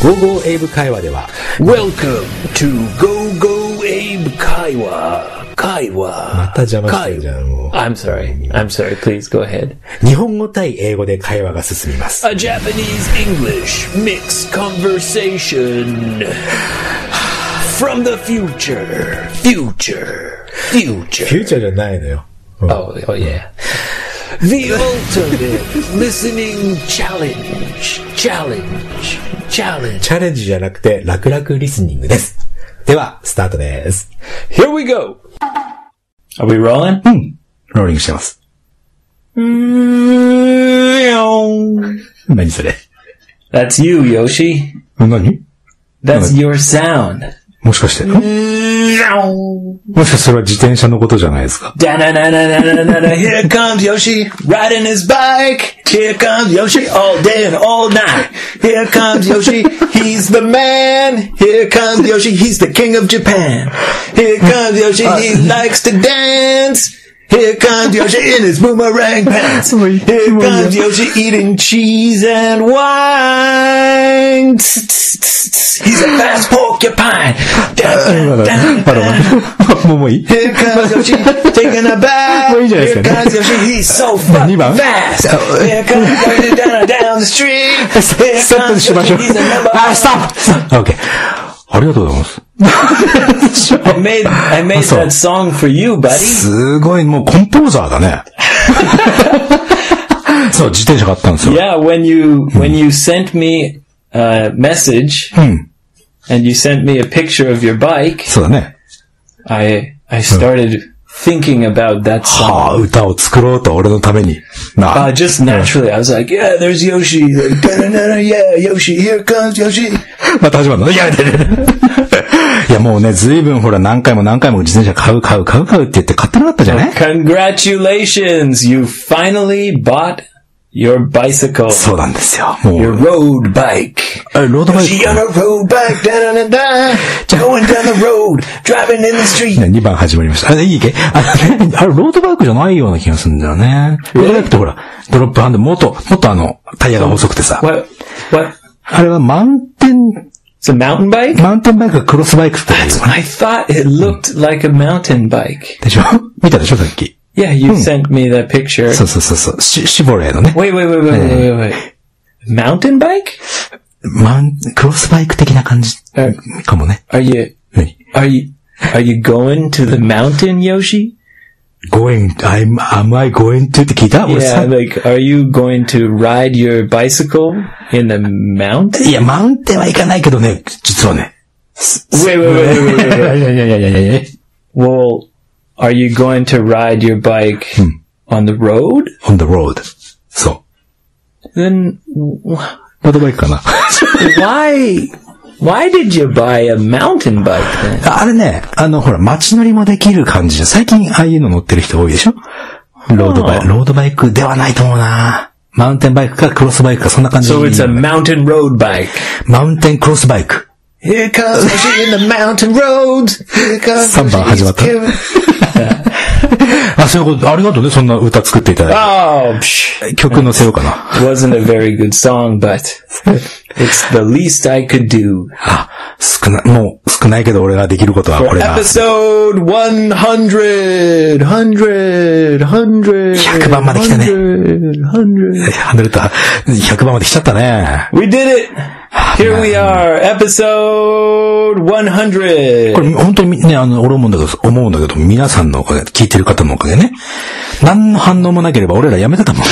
GoGo エイブ会話では Welcome to GoGo エイブ会話会話また邪魔してるじゃん。もう I'm sorry. I'm sorry. Please go ahead. 日本語対英語で会話が進みます。A Japanese English mixed conversation from the future. Future. Future. Future. ューチャーじゃないのよ。うん Oh, oh yeah. The ultimate listening challenge. Challenge. Challenge. チャレンジじゃなくて楽々リスニングですではスタートです Here we go. Are we rolling? うんローリングしてます何それ That's you, Yoshi. 何 That's your sound. もしかしてもしかしてそれは自転車のことじゃないですか Da-na-na-na-na-na-na. Here comes Yoshi, riding his bike. Here comes Yoshi, all day and all night. Here comes Yoshi, he's the man. Here comes Yoshi, he's the king of Japan. Here comes Yoshi, he likes to dance. Here comes Yoshi in his boomerang pants. Here comes Yoshi eating cheese and wine. He's a fast porcupine. Here comes Yoshi taking a bath. Here comes Yoshi, he's so fucking fast. Here comes Yoshi down, the street. Here comes Yoshi, he's a number. Stop. Okay. ありがとうございます I made, I made that song for you, buddy. すごい、もうコンポーザーだね。そう、自転車買ったんですよ。Yeah, when you, when you sent me a message うん。and you sent me a picture of your bike, そうだね。I, I started thinking about that はあ、song. 歌を作ろうと、俺のために。な Uh, あ。just naturally, I was like, yeah, there's Yoshi. Like, da-da-da-da, yeah, Yoshi, here comes Yoshi. また始まるのいや、いやいやいやいや、もうね、ずいぶんほら、何回も何回も自転車買う、買う、買う、買うって言って買ってなかったじゃない Congratulations! You finally bought your bicycle. そうなんですよ。も Your う。road bike. あロードバイ She ク on a road bike, da da da da, going down the road, driving in the street. 2番始まりました。あ、いいけあのね、あれ、ロードバイクじゃないような気がするんだよね。ロードバイクってほら、ドロップハンド、もっと、もっとあの、タイヤが細くてさ。What? What? あれはマウンテン、It's a mountain bike? マウンテンバイクがクロスバイクっていう。I thought it looked like a mountain bike. でしょ見たでしょさっき。Yeah, you sent me that picture. そうそうそうそう。シシボレーのね。 Wait, wait, wait, wait, wait, wait, wait. Mountain bike? マウン、クロスバイク的な感じえかもね。 Are you, 何 are you, are you going to the mountain, Yoshi? ?going, I'm, am I going to って聞いた俺 Yeah, さ、 like, are you going to ride your bicycle in the mountain? いや、マウンテンは行かないけどね、実はね。 Wait, wait, wait, wait, wait, い wait, や wait. いやいやいやいやいや Well, are you going to ride your bike on the road? on the road. そう。Then ードバイクかな why, why did you buy a mountain bike then? あれね、あの、ほら、街乗りもできる感じで、最近ああいうの乗ってる人多いでしょロードバイク、ロードバイクではないと思うなマウンテンバイクかクロスバイクか、そんな感じ So it's a mountain road bike. マウンテンクロスバイク。Here comes in the mountain roads. Here comes 三番 Yoshi, 始まった。あ、そういうこと、ありがとうね、そんな歌作っていただい Oh, psh. て。曲載せようかな。wasn't a very good song, but it's the least I could do. あ、少ない、もう少ないけど俺ができることはこれだ。Episode 100, 100, 100, 100番まで来たね 100, 100. 離れた。100 番まで来ちゃったね。We did it! Here we are, episode こ 100. れ本当にね、あの、俺思うんだけど、思うんだけど、皆さんのおかげ、聞いてる方のおかげね。何の反応もなければ俺らやめてたもんね。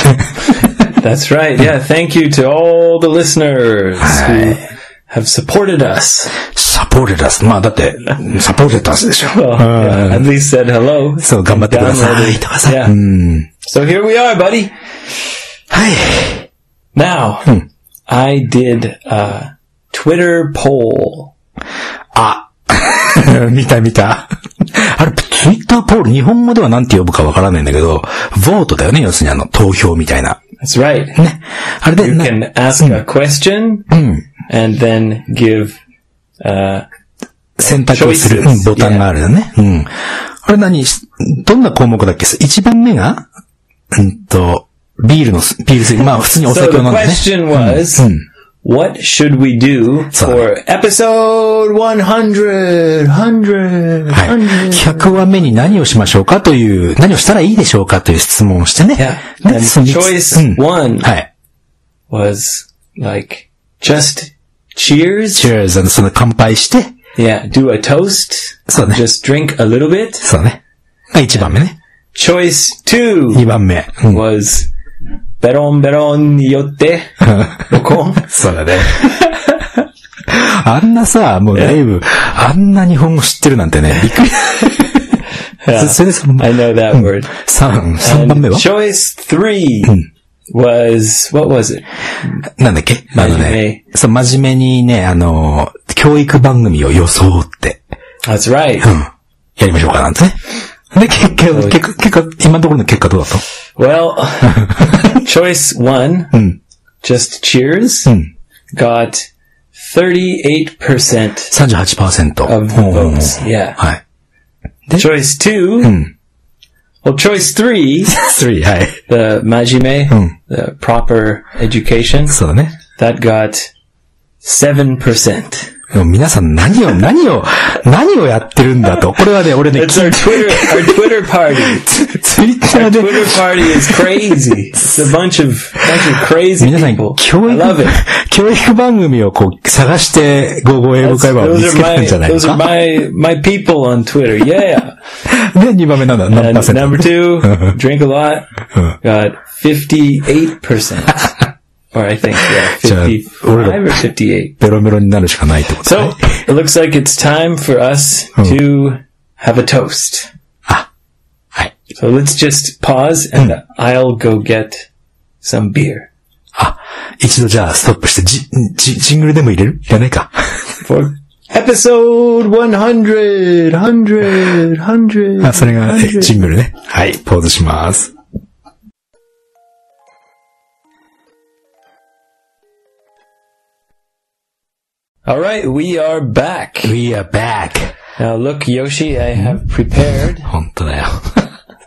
That's right. Yeah, thank you to all the listeners who have supported us. サポーテタス。まあだって、サポーテタスでしょ。Well, at least said hello. そう、頑張ってくださいとかさ。Yeah. うん。So here we are, buddy. はい。Now, I did a Twitter poll. あ、見た見た。あれ、ツイッターポール、日本語ではなんて呼ぶかわからないんだけど、ボートだよね、要するにあの、投票みたいな。That's right. ね。あれで、You な can ask a question うん。and then give, uh, 選択をする、うんボタンがあるよね。うん。あれ何どんな項目だっけ？一番目が？うんと、ビールの、ビール水、まあ普通にお so 酒 the を飲んでね。question was, what should we do for episode 100? 100? はい。100? 100話目に何をしましょうかという、何をしたらいいでしょうかという質問をしてね。Yeah. で And choice うん one はい。was like, just cheers. Cheers, あのその乾杯して、Yeah, do a toast. そうね。Just drink a little bit. そうね。が1番目ね。Choice two 2番目。うん。was beron beron yotte. 録音？そうだね。あんなさ、もうだいぶ、あんな日本語知ってるなんてね、びっくり。それでその、I know that word. 3、三番 And 目は？Choice three was, what was it? なんだっけ？あのね、そう、真面目にね、あの、教育番組を装って、That's right. うん。やりましょうかなんてね。で、結果、結果、結果、今のところの結果どうだった Well, choice one, just cheers, got 38%. 38%。 Of the ほうほうほう votes, yeah. はい。 Choice two, well, choice three, 3、はい。 the majime, the proper education, そうだね。 that got 7%. でも皆さん何を、何を、何をやってるんだと。これはね、俺ね、It's our Twitter, our Twitter party. ツイッター Our で、Twitter party is crazy. It's a bunch of, bunch of crazy 皆さん、people. 教 I 育 love it.、教育番組をこう、探して、ゴーゴー英語 That's- 会話を見 those つ are けた my, んじゃないの those are か my, my people on Twitter. Yeah. で、2番目なんだ、何パー And セント number two, drink a lot, got 58%. or I think, yeah, じゃあ、俺 55ら or 58. ベロベロになるしかないってことだ So ね。 it looks like it's time for us to have a toast. はい。 So let's just pause and I'll go get some beer あ、一度じゃあストップして、じ、じ、ジングルでも入れるいらないか。 for episode 100, 100, 100. あ、それが、えジングルね。はい、ポーズします。 All right, we are back. We are back. Now look, Yoshi, I have prepared 本当だよ。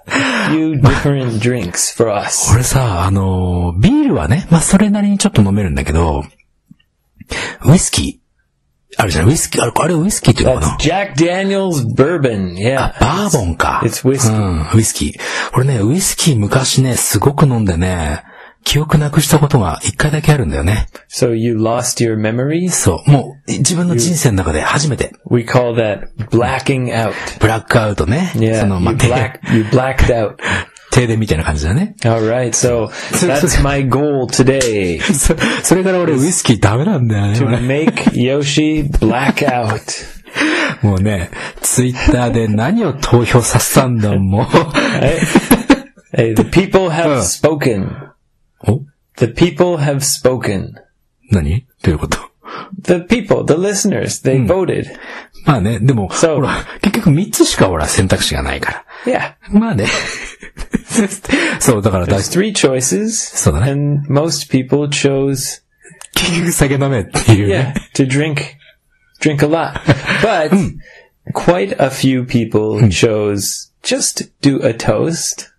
a few different drinks for us. 俺さ、あのー、ビールはね、まあ、それなりにちょっと飲めるんだけど、ウイスキー、あるじゃん、ウイスキー、あれ、あれウイスキーっていうのか That's な Jack Daniel's bourbon. Yeah. バーボンか。It's whiskey. うん、ウイスキー。俺ね、ウイスキー昔ね、すごく飲んでね、記憶なくしたことが一回だけあるんだよね。So you lost your memories? そう。もう、自分の人生の中で初めて、We call that blacking out. ブラックアウトね。そ Yeah, の、まあ、black, you blacked out. 停電みたいな感じだね。All right, so that's my goal today そそれから俺ウイスキーダメなんだよね to 俺。make Yoshi black out. もうね、ツイッターで何を投票させたんだ、もう。Hey, hey, the people have spoken. お The people have spoken. 何どういうこと The people, the listeners, they voted. まあね、でも、そうほら、結局3つしかほら選択肢がないから。 Yeah. まあね。そう、だからだ、 There's three choices. そうだね。 And most people chose, 結局酒飲めっていう yeah, ね。 to drink, drink a lot. But quite a few people chose just do a toast.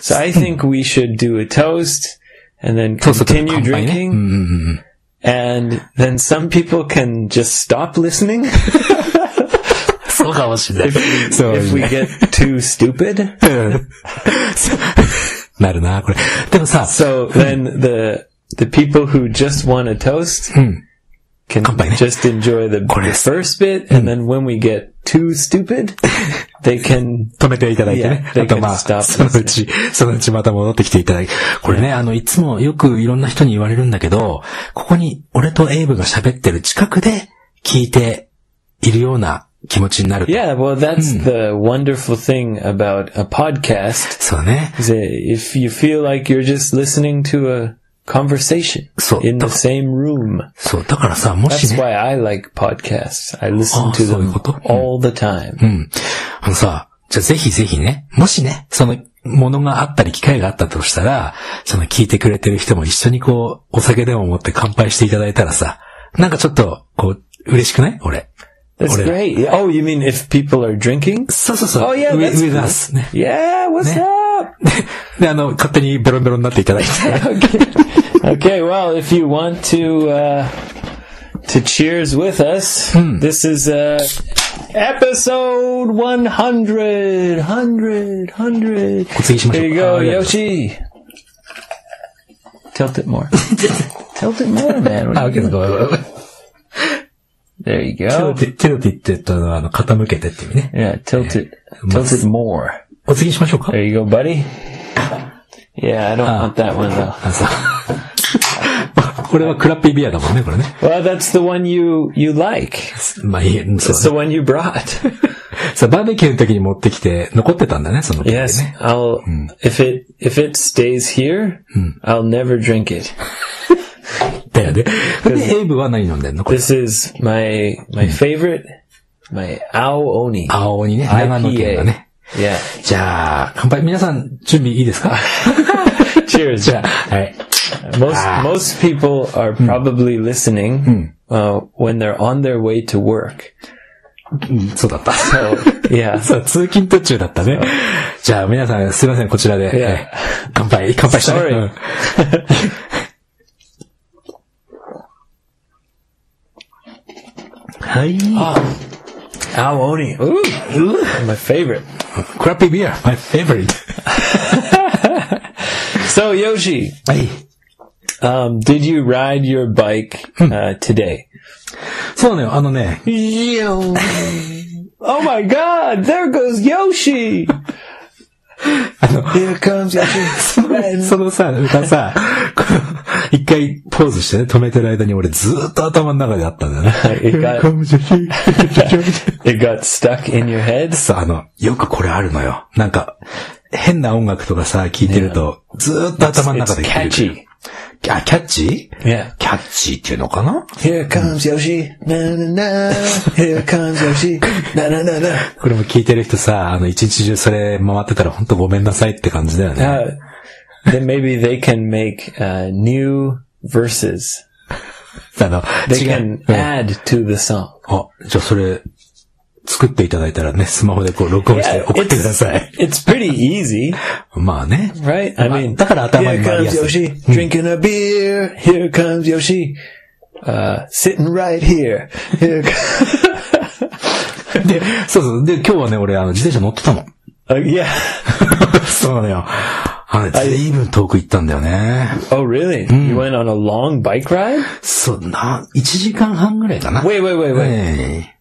So I think we should do a toast and then そうそう continue 乾杯ね drinking. うんうんうん。 And then some people can just stop listening そうかもしれない。そう if we get too stupid. うんそうなるな、これ。でもさ、 So then the the people who just want a toast can 乾 杯ね。just enjoy the, これ the first bit, and then when we get too stupid, they can 止めていただいてね。Yeah, あと can まあ、そのうち、そのうちまた戻ってきていただき。これね、あの、いつもよくいろんな人に言われるんだけど、ここに俺とエイブが喋ってる近くで聞いているような気持ちになると。Yeah, well, that's the wonderful thing about a podcast. そうね。If you feel like you're just listening to a conversation So- in the same room. そう、だからさ、もし That's ね、why I like podcasts. I listen Ah, to そういう them こと all the time. うん。あのさ、じゃあぜひぜひね、もしね、その、ものがあったり機会があったとしたら、その聞いてくれてる人も一緒にこう、お酒でも持って乾杯していただいたらさ、なんかちょっと、こう、嬉しくない俺。That's 俺 great. Oh, you mean if people are drinking? そうそうそう。Oh yeah, with, that's with cool. us ね。Yeah, what's up? で、あの、勝手にベロンベロンになっていただいて。Okay, well, if you want to uh, to cheers with us, this is uh, episode 100, 100, 100. お継ぎしましょ There う you か。あ go, ありがとうござい Yoshi. Tilt it more. Tilt it more, man. ますあ、けど、ごめんごめんごめん There you テロ go. ティ、テロティって言ったのは、あの、傾けてって意味ね。 Yeah, tilt it, tilt it more. お継ぎしましょうか There you go, buddy. Yeah, I don't Ah. want that one though. これはクラッピービアだもんね、これね。Well, that's the one you you like. まあいい、そう It's the one you brought. そう、バーベキューの時に持ってきて、残ってたんだね、その時ね。yes, I'll. If it if it stays here, I'll never drink it. だよね。で、エイブは何飲んでんのこれ。This is my my favorite, my Ao Oni 青鬼ね、長野県だ.ね。Yeah. じゃあ、乾杯。皆さん、準備いいですか Cheers. じゃあ、はい。Most Ah. most people are probably listening uh, when they're on their way to work. うんそうだった。 So yeah. そう、通勤途中だったね。じゃあ、皆さん、すいません、こちらで。 Yeah. はい乾杯、乾杯したね Sorry. うんはい。 Ao Oni. Ooh, my favorite. クラッピービア、my favorite. So Yoshi, はい。 Um, did you ride your bike uh, today? そうね、あのね、Oh my God! There goes Yoshi. あの、Here comes Yoshi. そのさ、歌さ、一回ポーズしてね、止めてる間に俺ずーっと頭の中であったんだよね。It got, it got stuck in your head. さ、あの、よくこれあるのよ。なんか、変な音楽とかさ、聞いてると、ずーっと頭の中で聞いてる。あ、キャッチ Yeah. キャッチっていうのかな Here comes Yoshi. Na na na. Here comes Yoshi. Na na na na. これも聞いてる人さ、あの、一日中それ回ってたら本当ごめんなさいって感じだよね。Uh, then maybe they can make uh, new verses. あの、They 違 can う。うん add to the song. あ、じゃあそれ、作っていただいたらね、スマホでこう録音して送ってください。It's pretty easy, まあね。right? I mean, だから頭に here 回りや comes すい。Yoshi drinking a beer. Here comes Yoshi uh, sitting right here. Here で、そうそう。で、今日はね、俺、あの、自転車乗ってたの。uh, yeah. そうなのよ。あのね、ずいぶん遠く行ったんだよね。Oh, really? You went on a long bike ride? そう、な、1時間半ぐらいかな。Wait, wait, wait, wait. え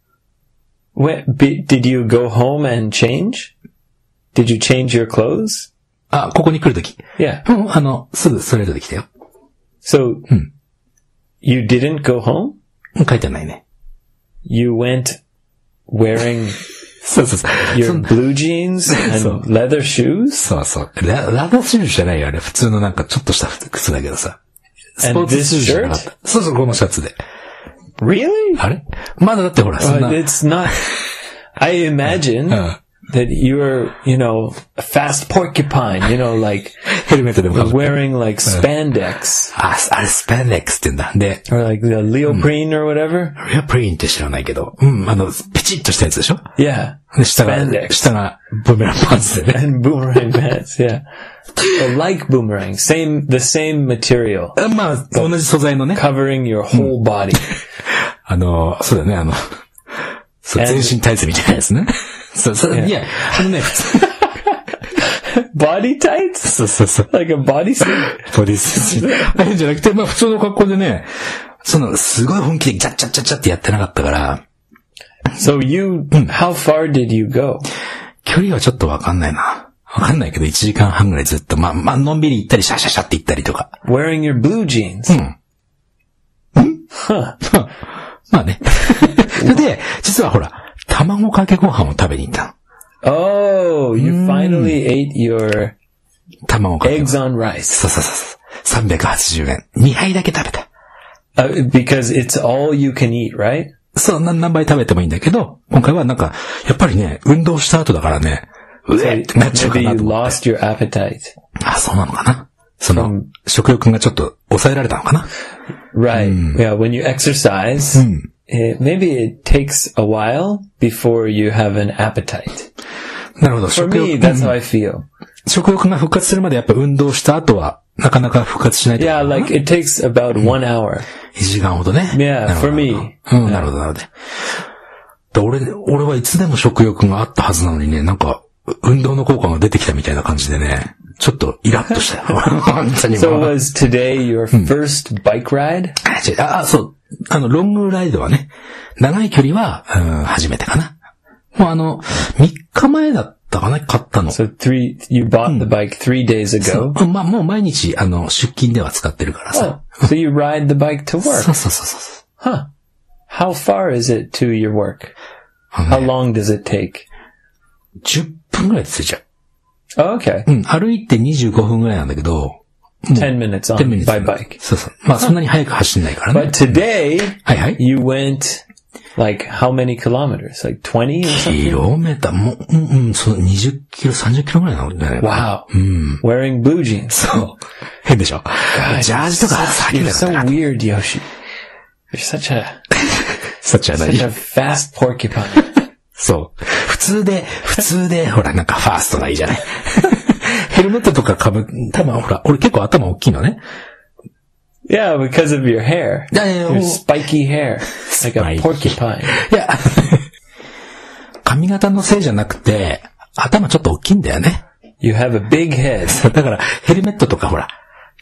Wait, be, did you go home and change? Did you change your clothes? あ、ここに来るとき。 Yeah. うん、あの、すぐストレートで来たよ。 So, you didn't go home? うん書いてないね。 You went wearing そうそうそう。 your そ blue jeans So- and leather shoes? そうそう。ララダーシューズじゃないよ、あれ。普通のなんかちょっとした靴だけどさ。スポーツシューズじゃなかった。そうそう、このシャツで。 Really? あれまだだってほら、そん Uh, な。 it's not. I imagine Uh. that you're, you know, a fast porcupine, you know, like ヘルメットでもかぶって wearing like spandex あ、あれスペンデックスって言うんだ。で、 or like the leoprene or whatever. レアプリンって知らないけど、うん、あの、ピチッとしたやつでしょ Yeah. で下が Spandex.、下がブーメランパンツでね。 And boomerang pants, yeah. Well, like boomerang, same, the same material まあ、同じ素材のね。 covering your whole body. あの、そうだね、あの、そう、全身タイツみたいなやつね。そう、そう、いや、あのね、普通、body tights? そうそうそう。Like a bodysuit? ボディスーツ。変じゃなくて、まあ普通の格好でね、その、すごい本気でチャッチャッチャッチャってやってなかったから、So you, how far did you go? 距離はちょっとわかんないな。わかんないけど、1時間半ぐらいずっと、まあ、まあ、のんびり行ったり、シャシャシャって行ったりとか。Wearing your blue jeans? Huh. まあね。それで、実はほら、卵かけご飯を食べに行ったの。Oh, you finally ate your 卵かけご eggs 飯。on rice. そうそうそう。380円。2杯だけ食べた。Uh, because it's all you can eat, right? そう、な何杯食べてもいいんだけど、今回はなんか、やっぱりね、運動した後だからね、うえってなっちゃうかなと思って。lost your appetite. あ、そうなのかな？その食欲がちょっと抑えられたのかな？Right. Yeah, when you exercise, it, maybe it takes a while before you have an appetite. なるほど。For 食 me, 欲、that's how I feel. 食欲が復活するまでやっぱ運動した後は、なかなか復活しないと Yeah, like it takes about one hour. 1時間ほどね。Yeah, for me. うん、なるほど、なるほど。で俺、俺はいつでも食欲があったはずなのにね、なんか、運動の効果が出てきたみたいな感じでね、ちょっとイラッとしたよ。本当に So もう。was today your first bike ride? あ違うあ、そう。あの、ロングライドはね、長い距離は、うん、初めてかな。もうあの、3日前だったかな、買ったの。So three, you bought the bike three days ago. うんまあ、もう毎日、あの、出勤では使ってるからさ。Oh, so you ride the bike to そう work? そうそうそう。Huh. How far is it to your work? How ね long does it take? 10分ぐらいで着いちゃう。Oh, okay. うん、歩いて25分ぐらいなんだけど、 10 minutes on 10 minutes by bike. そうそう。まあ、そんなに速く走んないからね But。today, はいはい。 you went like how many kilometers? Like 20 or キ something? ロメーター、もう、うん、うん、そう、20キロ、30キロぐらいなんじゃないかな。 Wow. うん。 Wearing blue jeans. そう。変でしょ。ジャージとか避け You're たか so ったな。 weird, Yoshi. You're such a そっちは such 何 a fast porcupine. そう。普通で、普通で、ほら、なんかファーストがいいじゃない。ヘルメットとか被ぶ、多分ほら、俺結構頭大きいのね。Yeah, because of your hair. Your spiky hair. Like a porcupine. いや、髪型のせいじゃなくて、頭ちょっと大きいんだよね。You have a big head. だから、ヘルメットとかほら、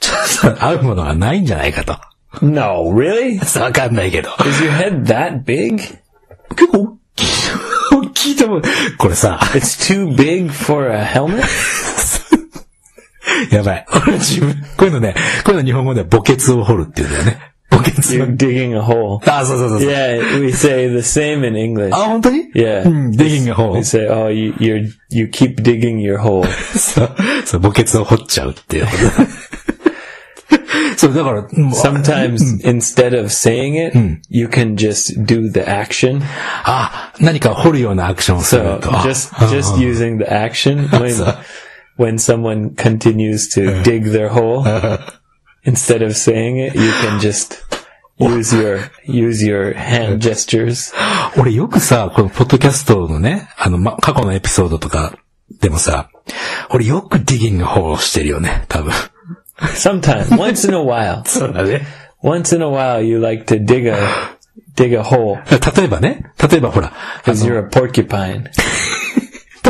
ちょっと合うものがないんじゃないかと。No, really? わかんないけど。Is your head that big? 結構大きい。大きいと思う。これさ、It's too big for a helmet? やばい。俺自分、こういうのね、こういうの日本語では墓穴を掘るって言うんだよね。墓穴 You're を。digging a hole. あ、そうそうそうそう。Yeah, we say the same in English. あ、本当に Yeah. うん、digging a hole We。say, oh, you, you're, you keep digging your hole. そう、そう、墓穴を掘っちゃうっていうこと。そう、だから、Sometimes instead of saying it, you can just do the action. あ、何か掘るようなアクションをすると。あ just, just using the action when, when someone continues to dig their hole, instead of saying it, you can just use your, use your hand gestures. 俺よくさ、このポッドキャストのね、あの、ま、過去のエピソードとかでもさ、俺よくディギング方をしてるよね、多分。Sometimes, once in a while, そうだね。once in a while, you like to dig a, dig a hole 例えばね、例えばほら、あ because の you're a porcupine.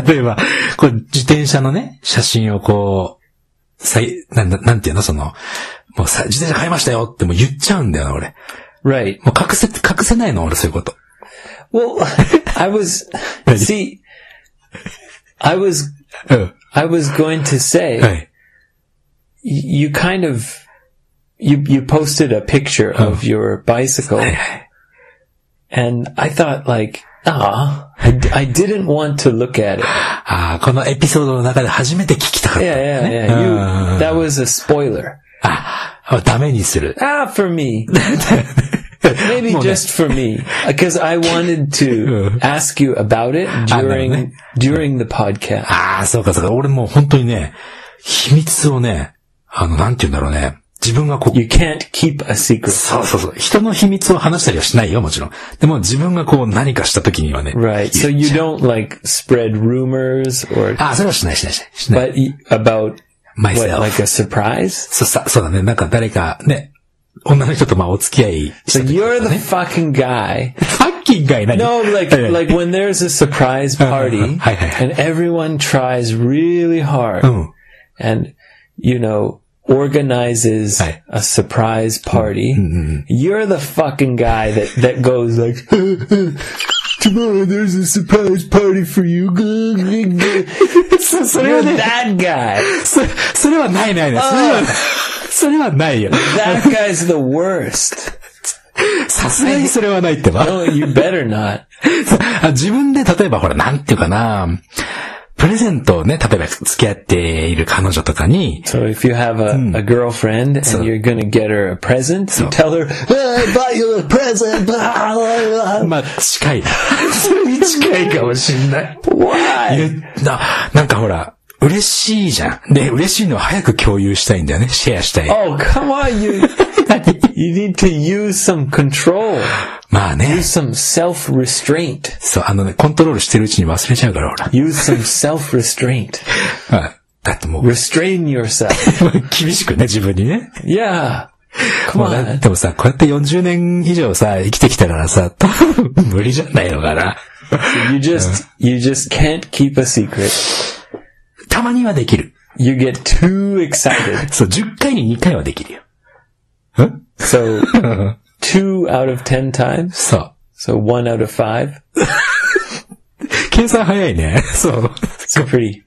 例えば、こう、自転車のね、写真をこう、さい、なんだ、なんていうの、その、もうさ、自転車買いましたよってもう言っちゃうんだよな、俺。Right. もう隠せ、隠せないの、俺、そういうこと。Well, I was, see, I was, うん。I was going to say, はい。y- you kind of, you, you posted a picture of your bicycle はいはい。 and I thought like, ah, I, d- I didn't want to look at it. ああ、このエピソードの中で初めて聞きたかった、 Yeah, ね。 yeah, yeah. You, うん that was a spoiler. あ、あダメにする。 Ah, for me. Maybe もうね just for me. Because I wanted to ask you about it during, during the podcast. ああ、そうかそうか。俺もう本当にね、秘密をね、 あの、なんて言うんだろうね。自分がこう、You can't keep a secret. そうそうそう。人の秘密を話したりはしないよ、もちろん。でも自分がこう何かした時にはね。Right. So you don't like spread rumors or, ああ、それはしないしないしない。しない。but about what, myself. like a surprise? そうさ、そうだね。なんか誰かね、女の人とまあお付き合いし So た時と you're か the ね。fucking guy. ファッキンがいない。No, like, like when there's a surprise party and everyone tries really hard うん。and, you know, organizes Hi. a surprise party, you're the fucking guy that, that goes like, tomorrow there's a surprise party for you. そそれ You're はね、 that guy. そそれはないないない。それは、それはないよ。 That guy's the worst. さすがにそれはないってば。 No, you better not. あ自分で例えばほら、なんていうかな、 プレゼントをね、例えば付き合っている彼女とかに、So if you have a, a girlfriend and you're gonna get her a present, you tell her, "Ah, I bought you a present. blah, blah, blah." まあ、近い。それに近いかもしんない。Why? な、なんかほら、嬉しいじゃん。で、嬉しいのは早く共有したいんだよね。シェアしたい。Oh, come on, you, you need to use some control, まあね。use some self-restraint, そう、あのね、コントロールしてるうちに忘れちゃうから、ほら。use some self-restraint. はいだってもう、Restrain yourself. 厳しくね、自分にね。Yeah. もう.でもさ、こうやって40年以上さ、生きてきたからさ、多分無理じゃないのかな。You just you just can't keep a secret. たまにはできる。You get too excited. そう、10回に2回はできるよ。ん So two out of ten times. そう。 So one out of five. 計算早いね。そう。 It's pretty.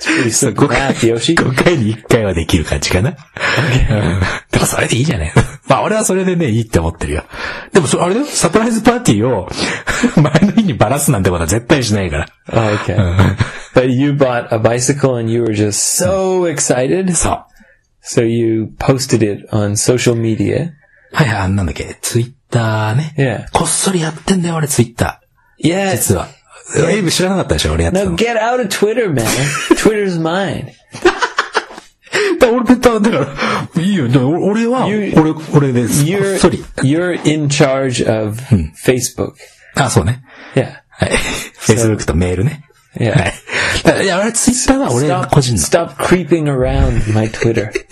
It's pretty simple 5回 math, Yoshi. 5回に1回はできる感じかな。うんでもそれでいいじゃない。まあ俺はそれでね、いいって思ってるよ。でもそ、あれだよ、サプライズパーティーを前の日にバラすなんてことは絶対しないから。 Oh, okay. But you bought a bicycle and you were just so excited. そう。 So you posted it on social media. はいはい、あんなんだっけ、ツイッターね。Yeah. こっそりやってんだよ、俺ツイッタ Yeah. ー。実は。エイブ知らなかったでしょ、俺やってたの。get out of Twitter, man. Twitter's mine. だ俺、だだから、いいよ。俺は、俺、俺です。こっそり。you're in charge of Facebook. あ、そうね。Yeah. はい。Facebook とメールね。Yeah. はい。だからいや、俺ツイッターは俺 Stop, 個人の。 stop creeping around my Twitter.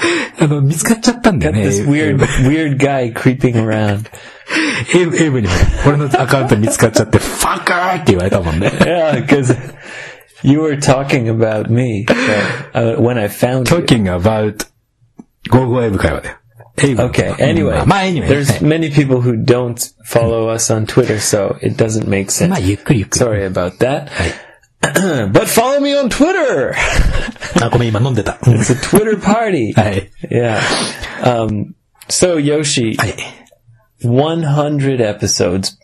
あの、見つかっちゃったんだよね。 This エイ weird, ブ weird guy creeping around. エイブエイブにも、俺のアカウント見つかっちゃって、ファッカーって言われたもんね。 Yeah, because you were talking about me so, uh, when I found you. talking about, ゴーゴーエイブ会話だよ。 エイブ。 Okay. うん Anyway, まあ、anyway。 there's はい many people who don't follow us on Twitter, so it doesn't make sense. まあ、ゆっくりゆっくり。 Sorry about that. はい。 but follow me on Twitter. あ、ごめん、今飲んでた。うん It's a Twitter party. はい。 Yeah. Um, so Yoshi, はい。 100 episodes.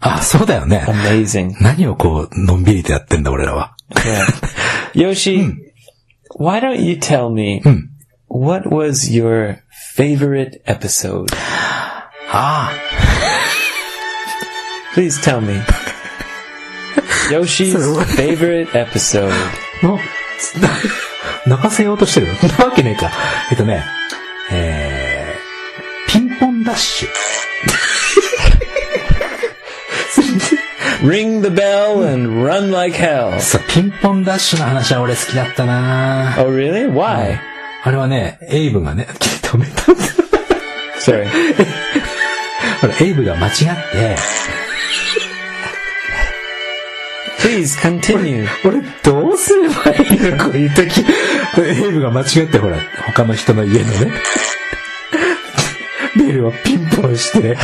あ、そうだよね。 Amazing. 何をこう、のんびりとやってんだ、俺らは。 Yeah. Yoshi, why don't you tell me what was your favorite episode? あ Please tell me. Yoshi's favorite episode. あ。の、泣かせようとしてるなわけねえか。えっとね、えー、ピンポンダッシュ。 Ring the bell and run like hell. さ、ピンポンダッシュの話は俺好きだったな Oh, really? Why? あれはね、エイブがね、止めたんだ。Sorry. ほら、エイブが間違って、Please continue. 俺どうすればいいの？こういう時。エイブが間違ってほら、他の人の家のね、メールをピンポンして、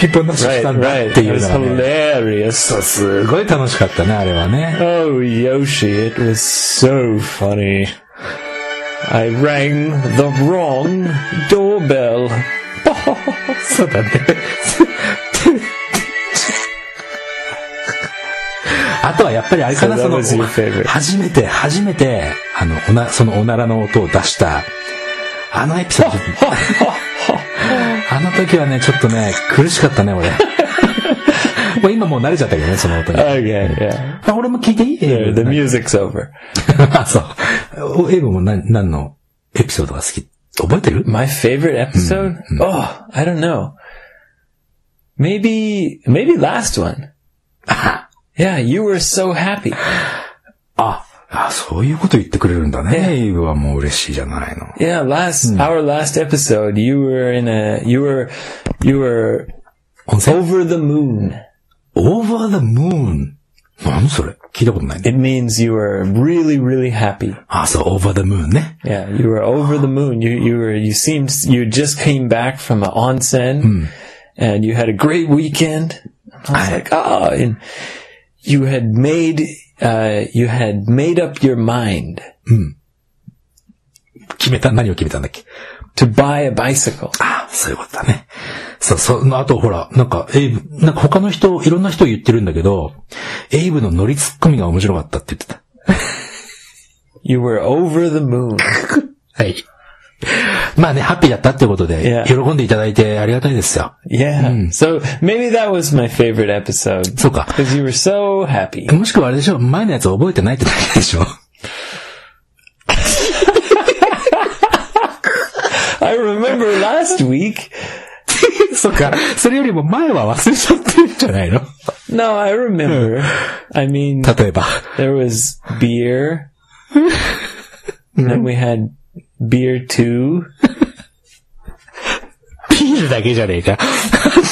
ピンポンダッシュし Right, たんだ.っていうのがね。hilarious. すごい楽しかったね、あれはね。Oh, Yoshi, it was so funny. I rang the wrong doorbell. そうだね。あとはやっぱりあれかな、その初めて、初めて、あの、おな、そのおならの音を出した、あのエピソード、あの時はね、ちょっとね、苦しかったね、俺。もう今もう慣れちゃったけどね、その音に。 Okay, yeah. あ俺も聞いていい Yeah, the music's over. あ、そう。おエイブも何、何のエピソードが好き覚えてる My favorite episode? Oh, I don't know. Maybe, maybe last one. Yeah, you were so happy. あ、あ、そういうこと言ってくれるんだね。エイブはもう嬉しいじゃないの。 Yeah, last, our last episode, you were in a, you were, you were 温泉 over the moon. ?over the moon. 何それ聞いたことないね。 It means you were really, really happy. あ、そう、over the moon ね。 Yeah, you were over the moon. You, you were, you seemed, you just came back from an onsen and you had a great weekend. I was like, oh, and you had made, uh, you had made up your mind 決めた何を決めたんだっけ to buy a bicycle. あ、そういうことだね。そうそう。あとほら、なんか、エイブ、なんか他の人、いろんな人言ってるんだけど、エイブのノリツッコミが面白かったって言ってた。You were over the moon. はい。まあね、ハッピーだったってことで.喜んでいただいてありがたいですよ。Yeah. So maybe that was my favorite episode そうか。because you were so happy. もしくはあれでしょ前のやつ覚えてないってだけでしょ remember last week そっか。それよりも前は忘れちゃってるんじゃないの No, I remember. I mean, 例えば。 there was beer. then we had beer two. ビールだけじゃねえか。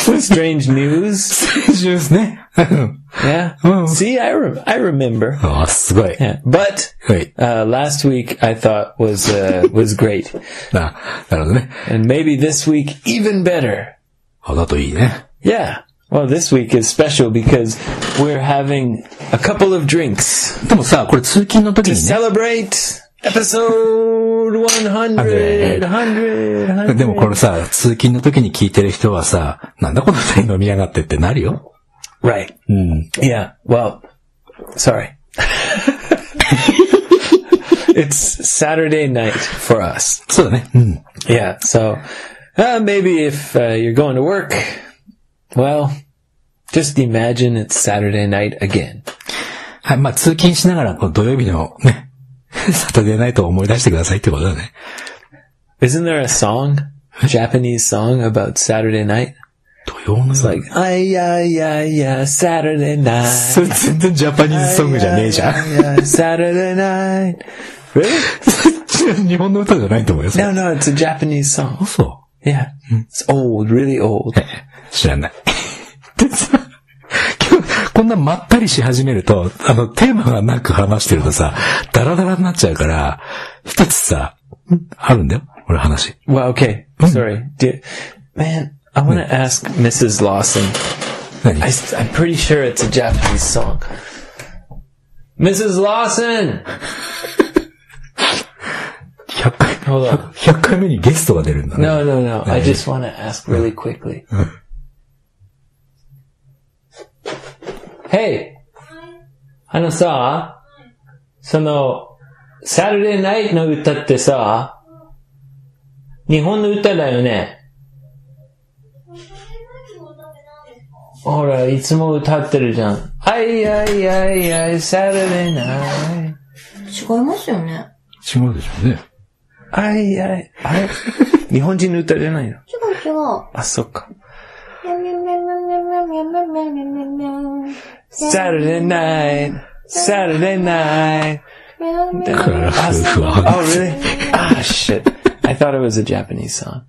Strange news. ジュースね。 Yeah. Oh. See, I re- I remember. あ、すごい。 Yeah. But はい。 uh, last week I thought was uh, was great, な、なるほどね。 and maybe this week even better. あ、だといいね。 Yeah. Well, this week is special because we're having a couple of drinks でもさ、これ通勤の時 to にね。 celebrate episode 100. 100. 100. でもこれさ、通勤の時に聞いてる人はさ、なんだこの二人飲みやがってってなるよ。 Right. うん。 Yeah. Well, sorry. it's Saturday night for us. そうだね。うん。 Yeah. So uh, maybe if uh, you're going to work, well, just imagine it's Saturday night again. はい。まあ、通勤しながら、こう土曜日のね、 サタデーナイトを思い出してくださいってことだね。Isn't there a song, Japanese song about Saturday night? 土曜の It's like, ay, ay, ay, ay, Saturday night. それ全然ジャパニーズソングじゃねえじゃん。Ay, Saturday night. Really? 日本の歌じゃないと思うよ。それ No, no, it's a Japanese song. そ Yeah. It's old, really old. う。知らない。こんなまったりし始めると、あの、テーマがなく話してるとさ、ダラダラになっちゃうから、一つさ、あるんだよ。俺話。Well, okay. Sorry. Di- man, I want to ask Mrs. Lawson. 何 I, am pretty sure it's a Japanese song. Mrs. Lawson! 100回、Hold on. 100回目にゲストが出るんだね。No, no, no. I just want to ask really quickly. Hey! あのさ、その、サルデーナイトの歌ってさ、日本の歌だよね？ほら、いつも歌ってるじゃん。あいあいあいあい、サルデーナイト。違いますよね。違うでしょうね。あいあい、あれ日本人の歌じゃないの？違う違う。あ、そっか。Saturday night, Saturday night. ミャミャこれは夫婦は Oh, really? Ah, shit. I thought it was a Japanese song.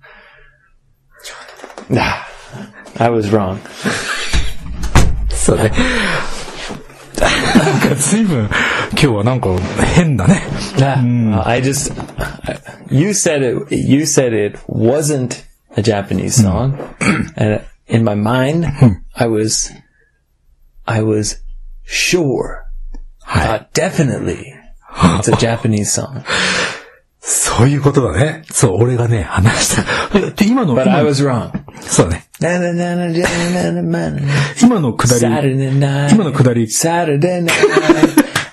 Nah, I was wrong. そうね。なんか随分、今日はなんか変だね。 Ah, I just, you said it, you said it wasn't a Japanese song. and in my mind, I was, I was sure. I thought definitely it's a Japanese song. そういうことだね。そう、俺がね、話した。で今の、 But 今 I の was wrong. そうだね。 Saturday 今のくだり、 night. 今のくだり、 Saturday night.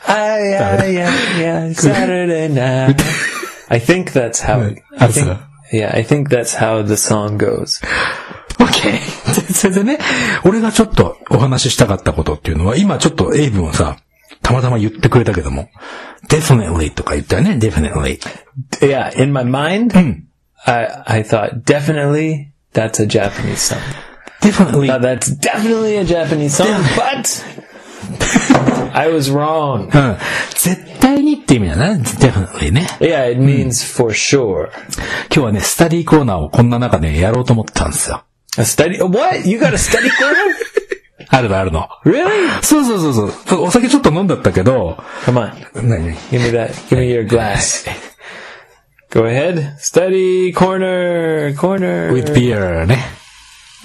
Ay, ay, ay, ay, Saturday night. I think that's how. I think, That's, uh, yeah, I think that's how the song goes. オッケー。それでね、俺がちょっとお話ししたかったことっていうのは、今ちょっとエイブンをさ、たまたま言ってくれたけども、definitely とか言ったよね、definitely。Yeah, in my mind, I I thought definitely that's a Japanese song. definitely. Now that's definitely a Japanese song, but I was wrong. うん。絶対にって意味だな、definitely ね。Yeah, it means for sure. 今日はね、スタディコーナーをこんな中でやろうと思ったんですよ。A study? What? You got a study corner? あるのあるの。Really? そうそうそうそう。お酒ちょっと飲んだったけど、Come on. 何何 Give me that. Give me your glass. Go ahead. Study corner. Corner. with beer ね。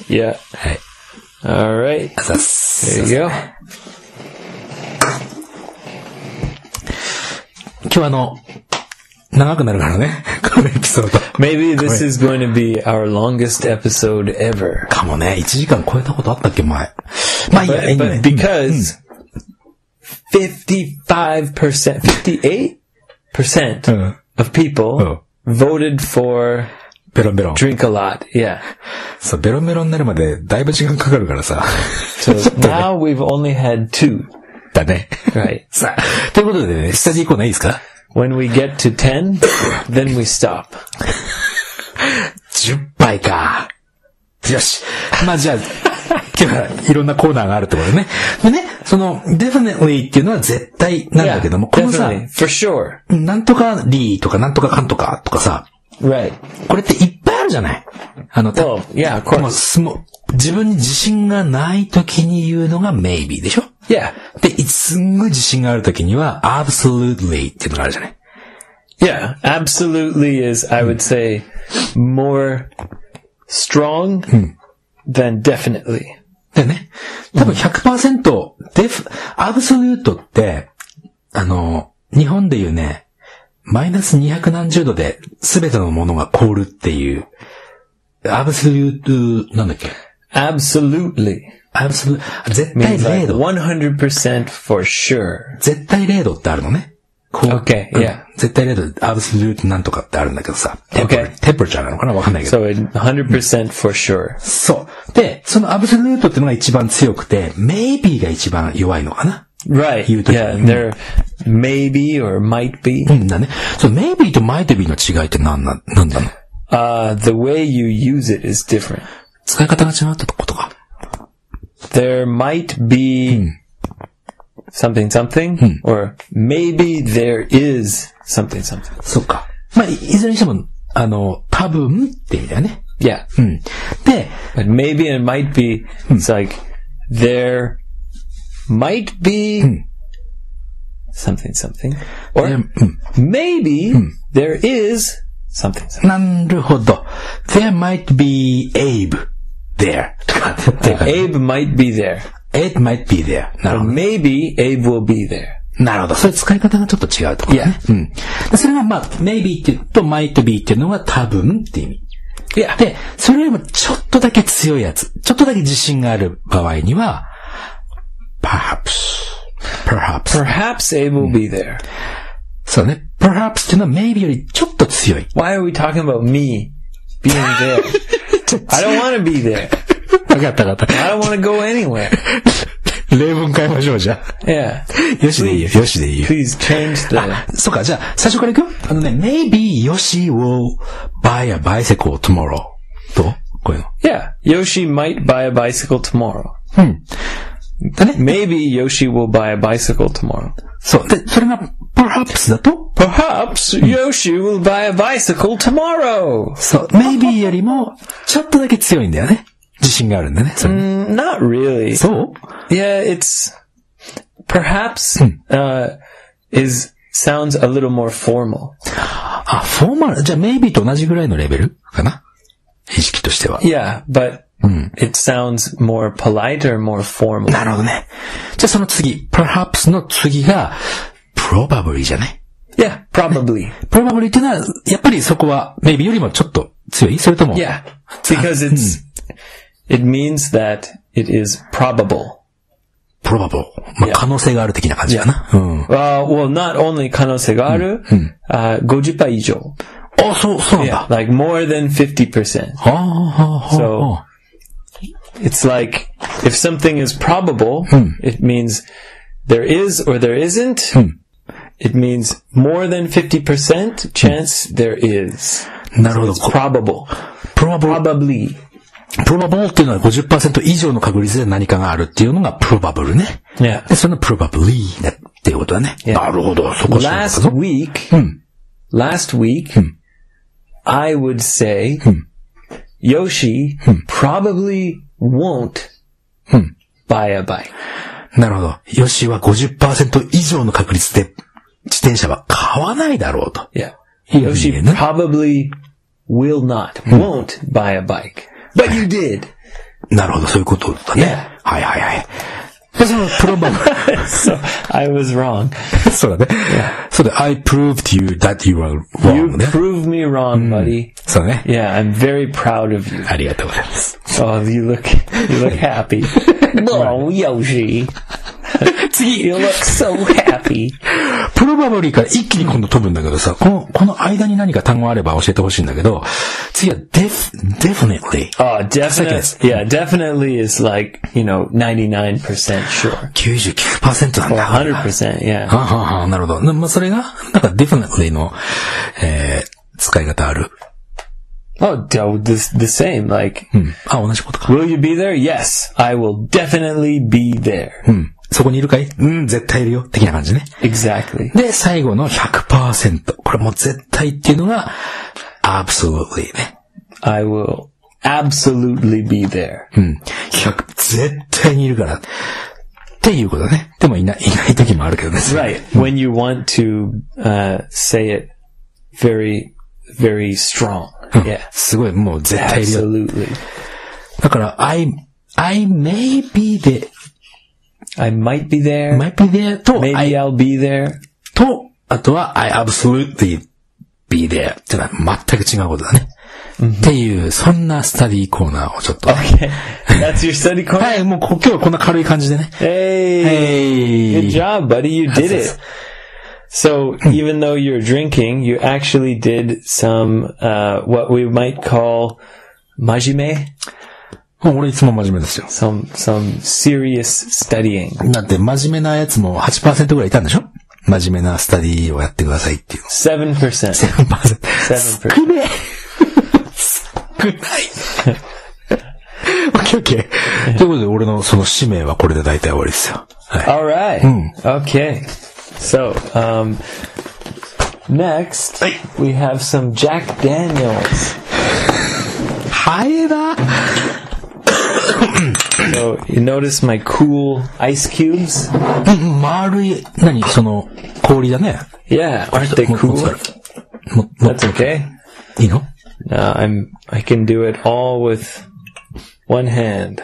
Yeah. はい。All right. あざっす There you go. 今日あの、長くなるからね、このエピソード。Maybe this is going to be our longest episode ever. かもね、1時間超えたことあったっけ、前。まあいいや、いい But ね。because 55%, 58%うん。of う people ん。voted for ベロンベロン。drink a lot. Yeah. そう、ベロンベロンになるまでだいぶ時間かかるからさ。ち So ょっとね、now we've only had two. だね。はい。さあ、ということでね、下地行こうないいですか When we get to 10, then we stop. 10杯か。よし。まあじゃあ、今日はいろんなコーナーがあるってことでね。でね、その、definitely っていうのは絶対なんだけども、このさ. For sure. なんとかリーとかなんとかかんとかとかさ、Right. これっていっぱいあるじゃない。あの、いや、これ。も、自分に自信がないときに言うのが maybe でしょ？いや。で、すんごい自信があるときには absolutely っていうのがあるじゃない？いや、absolutely is, I would say, more strong than definitely. だね。多分100%、def、absolute って、あの、日本で言うね、マイナス200何十度で全てのものが凍るっていう、アブソリュート、なんだっけ？Absolutely. アブソリュート、絶対 Means 0 like 度。100% for sure. 絶対0度ってあるのね。Okay, うん yeah. 絶対0度、アブソリュートなんとかってあるんだけどさ。Okay. テンプルチャーなのかな？わかんないけど。So it- 100% for sure. そう。で、そのアブソリュートっていうのが一番強くて、maybe が一番弱いのかな Right. You do- Yeah. There maybe or might be. うんだね。その maybe と might be の違いって何な、なんだの Uh, the way you use it is different. 使い方が違うってことか。 There might be something something, or maybe there is something something. そっか。まあ、いいずれにしても、あの、多分って意味だよね。 Yeah. うん。で、 But maybe and might be, it's like there might be something something, で or うん。maybe there is something something. なるほど。there might be Abe there. Abe might be there, It might be there. なるほど。maybe Abe will be there. なるほど。そういう使い方がちょっと違うところだね。うん。でそれがまあ、maybe っていうと might be っていうのが多分って意味。Yeah. で、それよりもちょっとだけ強いやつ、ちょっとだけ自信がある場合には、perhaps, perhaps. Perhaps Abe will be there. そうね。perhaps っていうのは maybe よりちょっと強い。 Why are we talking about me being there? I don't want to be there. わかったわかった。 I don't want to go anywhere. 例文変えましょう、じゃ Yeah. あ。よしでいいよ、よしでいいよ。 Please change the. そうか、じゃあ、最初からいくよ。あのね、maybe Yoshi will buy a bicycle tomorrow. とこういうの。 Yeah. Yoshi might buy a bicycle tomorrow. だね。 Maybe Yoshi will buy a bicycle tomorrow. そう。で、それが perhaps だと Perhaps Yoshi will buy a bicycle tomorrow. そう。maybe よりも、ちょっとだけ強いんだよね。自信があるんだね。それね Mm, Not really. そう Yeah, it's perhaps uh, is sounds a little more formal. あ、フォーマル。じゃあ maybe と同じぐらいのレベルかな意識としては。 Yeah, but it sounds more polite or more formal. なるほどね。じゃあその次、perhaps の次が、probably じゃない Yeah, probably. probably っていうのは、やっぱりそこは maybe よりもちょっと強いそれとも、 Yeah, because it's it means that it is probable. probable。まあ、可能性がある的な感じかな。うん。 Uh, well, not only 可能性がある, uh, 50%以上.あ、そう、そうなんだ Yeah,。like more than 50%. はあ、はあ、はあ。 So- It's like if something is probable, it means there is or there isn't. It means more than 50% chance there is. なるほど。 It's probable. probable, Probably. probable っていうのは50%以上の確率で何かがあるっていうのが probable ね。 Yeah. で、その probably だっていうことだね。 Yeah. なるほど。そこ知らなかった Last ぞ week, last week, I would say Yoshi probably won't buy a bike. なるほど。ヨシは50%以上の確率で自転車は買わないだろうと。Yeah. いいよ Yoshi probably will not, won't buy a bike. But you did. なるほど、そういうことだね。はいはいはい。で、その、プロバブ so I was wrong. そうだね。そうだ、I proved you that you are You wrong ね。 proved me wrong, buddy. そうだね。 Yeah, I'm very proud of you. ありがとうございます。 Oh, you look, you look happy. oh, Yoshi. 次 You look so happy. プロバブリーから一気に今度飛ぶんだけどさ、この、この間に何か単語あれば教えてほしいんだけど、次は def, definitely。Oh, definitely. Yeah, definitely is like, you know, 99% sure. 99%なんだ。100%, yeah. はあはあはあなるほど。なまあ、それが、なんか definitely の、えー、使い方ある。Oh, the, the same. Like, うん。あ、同じことか。will you be there? Yes, I will definitely be there. うん。そこにいるかいうん、絶対いるよ。的な感じね。Exactly. で、最後の100%。これもう絶対っていうのが、absolutely ね。I will absolutely be there. うん。100、絶対にいるから。っていうことね。でもいない、いない時もあるけどね。Right. When you want to uh, say it very, very strong. Yeah. すごい、もう絶対いるよ。Absolutely. だから、I, I may be there, I might be there. might be there と、 Maybe I, I'll be there. と、あとは、I absolutely be there ってのは全く違うことだね。っていう、そんなスタディコーナーをちょっと。 Okay. That's your study corner? はい、もうこ今日はこんな軽い感じでね。 Hey. Good job, buddy. You did it. So even though you're drinking, you actually did some, uh, what we might call majime, もう 俺いつも真面目ですよ。some, some serious studying. だって真面目なやつも8%ぐらいいたんでしょ？真面目なスタディをやってくださいっていうの。7%. 7%。7%. 少ねえ。少ない。オッケーオッケー。ということで、俺のその使命はこれで大体終わりですよ。はい。All right. Okay. So, um, next we have some Jack Daniels. ハエだ So you notice my cool ice cubes? うん丸い、何その、氷だね。 Yeah, aren't they も cool? ももも That's okay. いいの No, I'm I can do it all with one hand.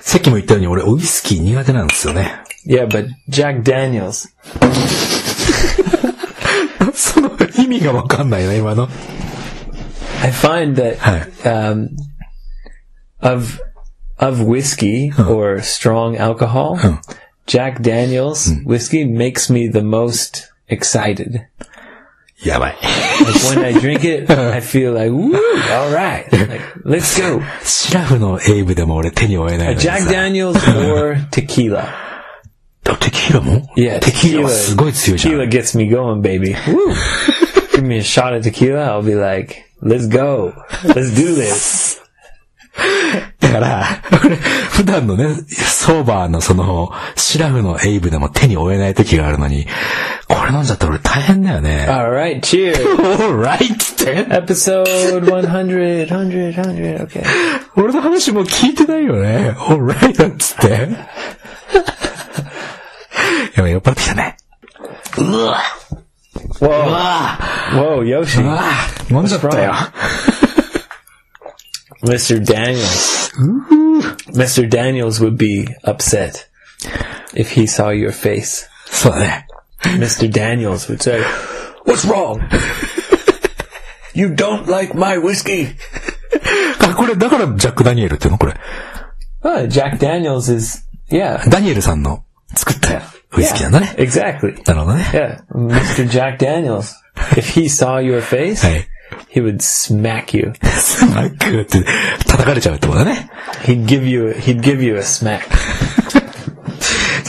さっきも言ったように俺ウイスキー苦手なんですよね。 Yeah, but Jack Daniels. その意味がわかんないな、今の。 I find that Hi. um, of of whiskey or strong alcohol, Jack Daniels whiskey makes me the most excited. やばい。 Like when I drink it, I feel like, woo, all right, like, let's go. シラフのエイブでも俺手に負えないのにさ Jack Daniels or tequila. あテキーラも Yeah, テキーラはすごい強いじゃん。 Tequila gets me going, baby. Woo. Give me a shot of tequila, I'll be like, let's go. Let's do this. だから、俺、普段のね、ソーバーのその、シラフのエイブでも手に負えない時があるのに、これ飲んじゃったら俺大変だよね。All right, cheers. alright って。Episode 100, 100, 100, okay. 俺の話も聞いてないよね。alright つって。やばい、酔っ払ってきたね。Whoa. Whoa, Yoshi. うわぁ、飲んじゃったよ。Mr. Daniels. Mr. Daniels would be upset if he saw your face. そうだね。 Mr. Daniels would say, What's wrong? You don't like my whiskey? あ、これ、だからジャック・ダニエルっていうのこれ。 Oh, Jack Daniels is, yeah. ダニエルさんの作ったウイスキーなんだね。 Exactly. なるほどね。 Yeah. Mr. Jack Daniels. If he saw your face, はい。 he would smack you. スマックって叩かれちゃうってことだね。 He'd give you, he'd give you a smack.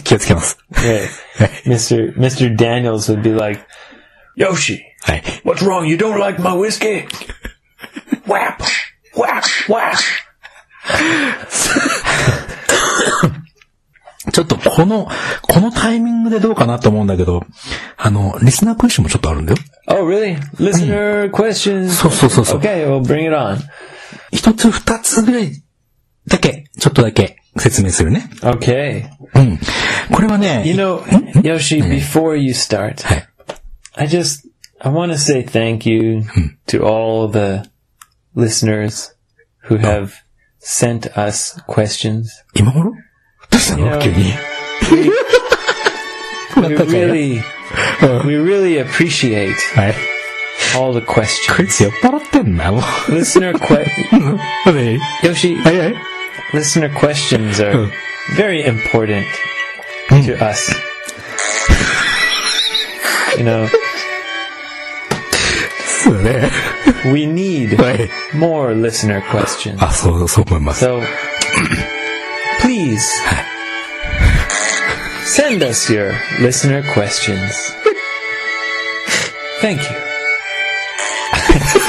気をつけます。 Yeah. Mr. Mr. Daniels would be like, Yoshi, はい。 what's wrong? You don't like my whiskey? Whap, whap, whap. ちょっとこの、このタイミングでどうかなと思うんだけど、あの、リスナークエスチョンもちょっとあるんだよ。Oh, really? Listener questions? そうそうそうそう。Okay, well, bring it on. 一つ二つぐらいだけ、ちょっとだけ説明するね。Okay. うん。これはね、You know, Yoshi, before you start, はい。I just, I want to say thank you to all the listeners who have sent us questions. 今頃 どうしたの You know- 急に。 We really, we really appreciate はい。 all the こい questions. つ酔っ払ってんな、もう。 Listener que- はい。 Yoshi, はいはい。 listener questions are very important to us. You know, そうだね。 we need はい。 more listener questions. あ、そう、そう思います。 So, please send us your listener questions. Thank you.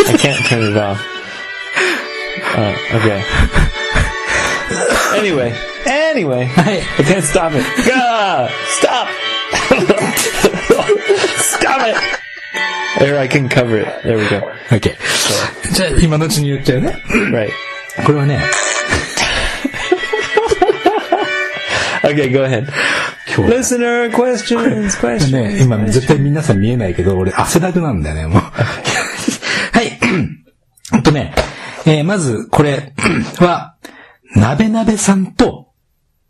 I can't turn it off. Uh, okay. Anyway, anyway, はい。 I can't stop it. Ah, stop! stop it! There, I can cover it. There we go. OK。じゃあ、今のうちに言っちゃうね。 Right. これはね、 Okay, go ahead. 今日。Listener questions, これ questions. ね、今絶対皆さん見えないけど、俺汗だくなんだよね、もう。はい。ほんとね、えーまず、これは、なべなべさんと、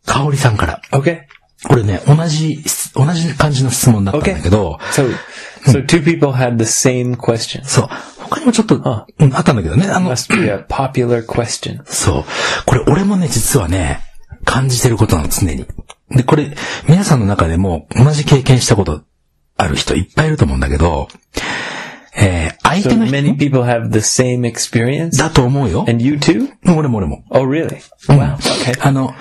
かおりさんから。Okay. これね、同じ、同じ感じの質問だったんだけど、So, so two people had the same question. そう。他にもちょっと、あうんあったんだけどね、あの、Must be a popular question. そう。これ俺もね、実はね、感じてることなの、常に。で、これ、皆さんの中でも同じ経験したことある人いっぱいいると思うんだけど、えー、相 So 手の人？Many people have the same experience? だと思うよ。And you too? 俺も俺も。Oh, really? Wow. Okay. あの、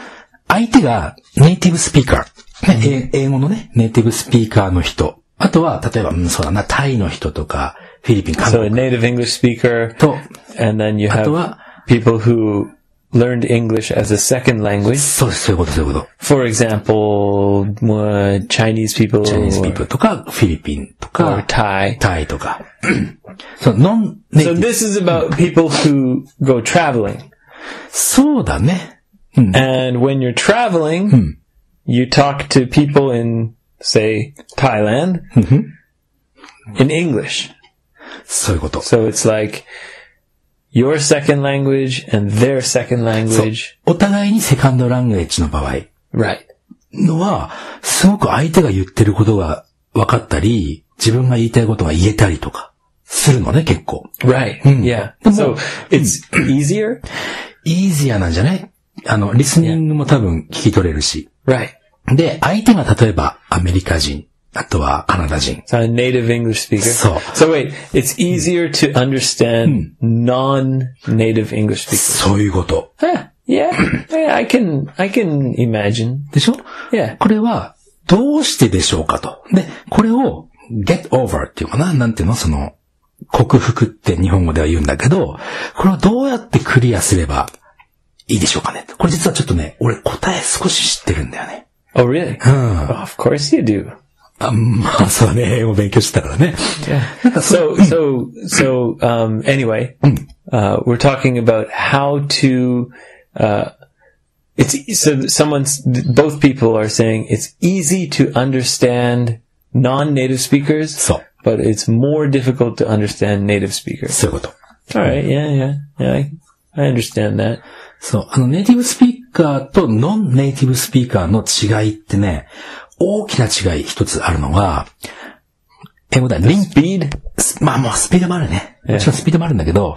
相手がネイティブスピーカー。ね、英英語のね、ネイティブスピーカーの人。あとは、例えば、うん、そうだな、タイの人とか、フィリピン、韓 So a 国 native English speaker, と、and then you あ have とは、people who learned English as a second language. そうです、そういうこと、そういうこと。 For example, uh, Chinese people チャイニーズピー or, プルとか、フィリピンと or か、 Thai. タイとか。そう、ノンネイテ So ィブ。 this is about people who go traveling. そうだね。うん。 And when you're traveling, you talk to people in, say, Thailand in English. そういうこと。 So it's like your second language and their second language. お互いにセカンドランゲージの場合 Right. のは、すごく相手が言ってることが分かったり、自分が言いたいことが言えたりとか、するのね、結構。Right. Yeah. So it's easier? イージアなんじゃない？あの、リスニングも多分聞き取れるし。Right. で、相手が例えばアメリカ人、あとはカナダ人。So a native English speaker. So- so wait, it's easier to understand non-native English speakers. そういうこと。Yeah, yeah, I can, I can imagine. でしょ Yeah. これは、どうしてでしょうかと。で、これを get over っていうかななんていうのその、克服って日本語では言うんだけど、これをどうやってクリアすればいいでしょうかねこれ実はちょっとね、俺答え少し知ってるんだよね。Oh, really? うん。Oh, of course you do. あまあ、そうだね。英語勉強してたからね。 Yeah. So, so, so, um, anyway, uh, we're talking about how to, uh, it's, so someone's, both people are saying it's easy to understand non-native speakers, そう。 but it's more difficult to understand native speakers. そういうこと。 All right. Yeah. Yeah. Yeah. I, I understand that. そう。あの、ネイティブスピーカーとノンネイティブスピーカーの違いってね、 大きな違い一つあるのが、英語ではリン Speed. スまあもうスピードもあるね。もちろんスピードもあるんだけど、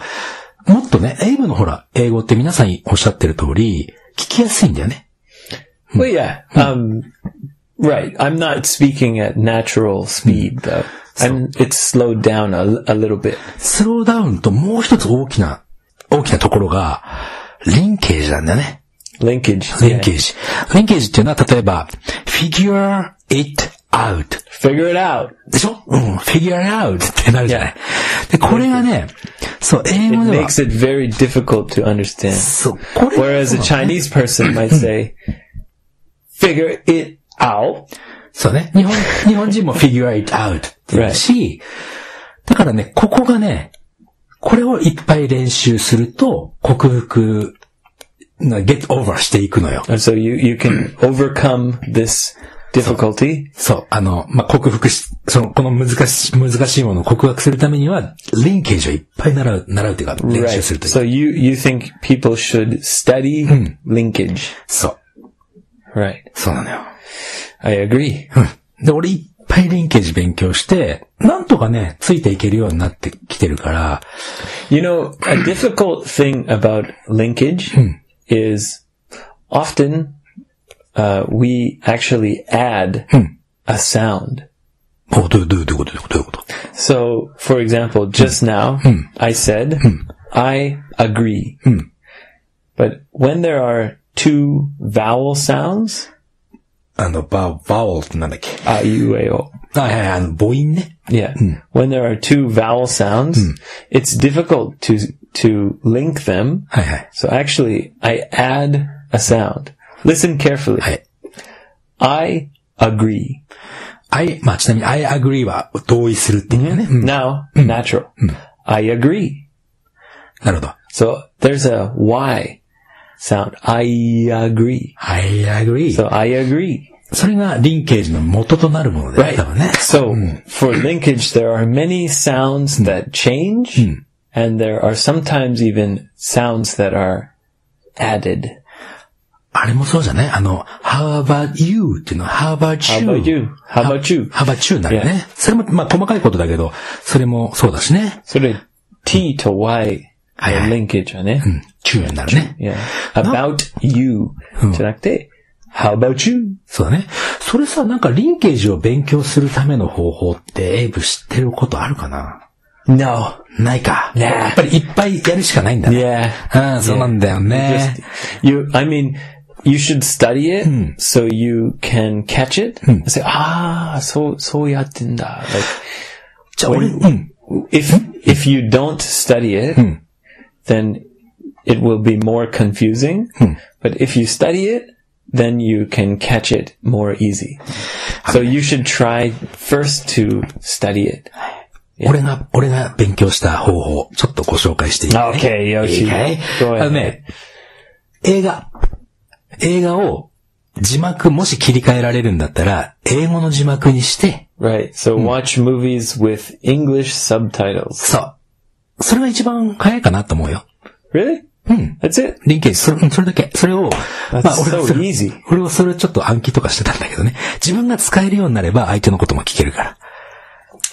もっとね、英語のほら、英語って皆さんおっしゃってる通り、聞きやすいんだよね。Well, yeah. Um, right. I'm not speaking at natural speed though. I'm, it's slowed down a, a little bit. スローダウンともう一つ大きな、大きなところが、リンケージなんだよね。Linkage. リンケージ。リンケージっていうのは、例えば、figure it out Figure it out. でしょうん、figure it out ってなるじゃない。で、これがね、そう、英 It 語では、makes it very difficult to understand. そう、これ Whereas a Chinese person might say, figure it out. そうね。日本、日本人も figure it out って言うし、だからね、ここがね、これをいっぱい練習すると、克服、な get over していくのよ。And so you, you can overcome this difficulty そう、あの、まあ、克服し、その、この難しい、難しいものを告白するためには、リンケージをいっぱい習う、習うというか、練 Right. 習するという So you, you think people should study linkage. そう、Right. そうなのよ。I agree. うん。で、俺いっぱいリンケージ勉強して、なんとかね、ついていけるようになってきてるから、You know, a difficult thing about linkage is often uh, we actually add hmm. a sound. So, for example, just now hmm. I said, hmm. I agree. But when there are two vowel sounds, and about vowels, a u a o, And boin. Yeah. When there are two vowel sounds, it's difficult to to link them. はいはい。 So actually, I add a sound. Listen carefully. はい。 I agree. I, まあちなみに I agree は同意するっていうね。うん Now, natural. I agree. なるほど。 So there's a Y sound. I agree. I agree. So I agree. それがリンケージの元となるもので、 Right. 多分ね。 So for linkage, there are many sounds that change, And there are sometimes even sounds that are added. あれもそうじゃないあの、how about you っていうのは how about How you? about you? How about you? how about you になるよね。それも、まあ細かいことだけど、それもそうだしね。それ T と Y の linkage はね。うん。チューになるね。About you じゃなくて、How about you? そうだね。それさ、なんかリンケージを勉強するための方法って、エイブ知ってることあるかな No. ないか。 Nah. やっぱりいっぱいやるしかないんだね。 Yeah. うん、そうなんだよね。 You, I mean, you should study it so you can catch it and say, ah, so, そうやってんだ. Like, じゃあ俺、うん。 if, if you don't study it, then it will be more confusing. But if you study it, then you can catch it more easy. So you should try first to study it. 俺が、俺が勉強した方法、ちょっとご紹介していい、ね、Okay, い Yoshi. いかい？あの.ね、映画。映画を字幕もし切り替えられるんだったら、英語の字幕にして、Right. So watch movies with English subtitles. そう。それが一番早いかなと思うよ。Really? That's it? リンケージ、それ、うんそれだけ。それを、That's 俺はそれ.俺はそれちょっと暗記とかしてたんだけどね。自分が使えるようになれば相手のことも聞けるから。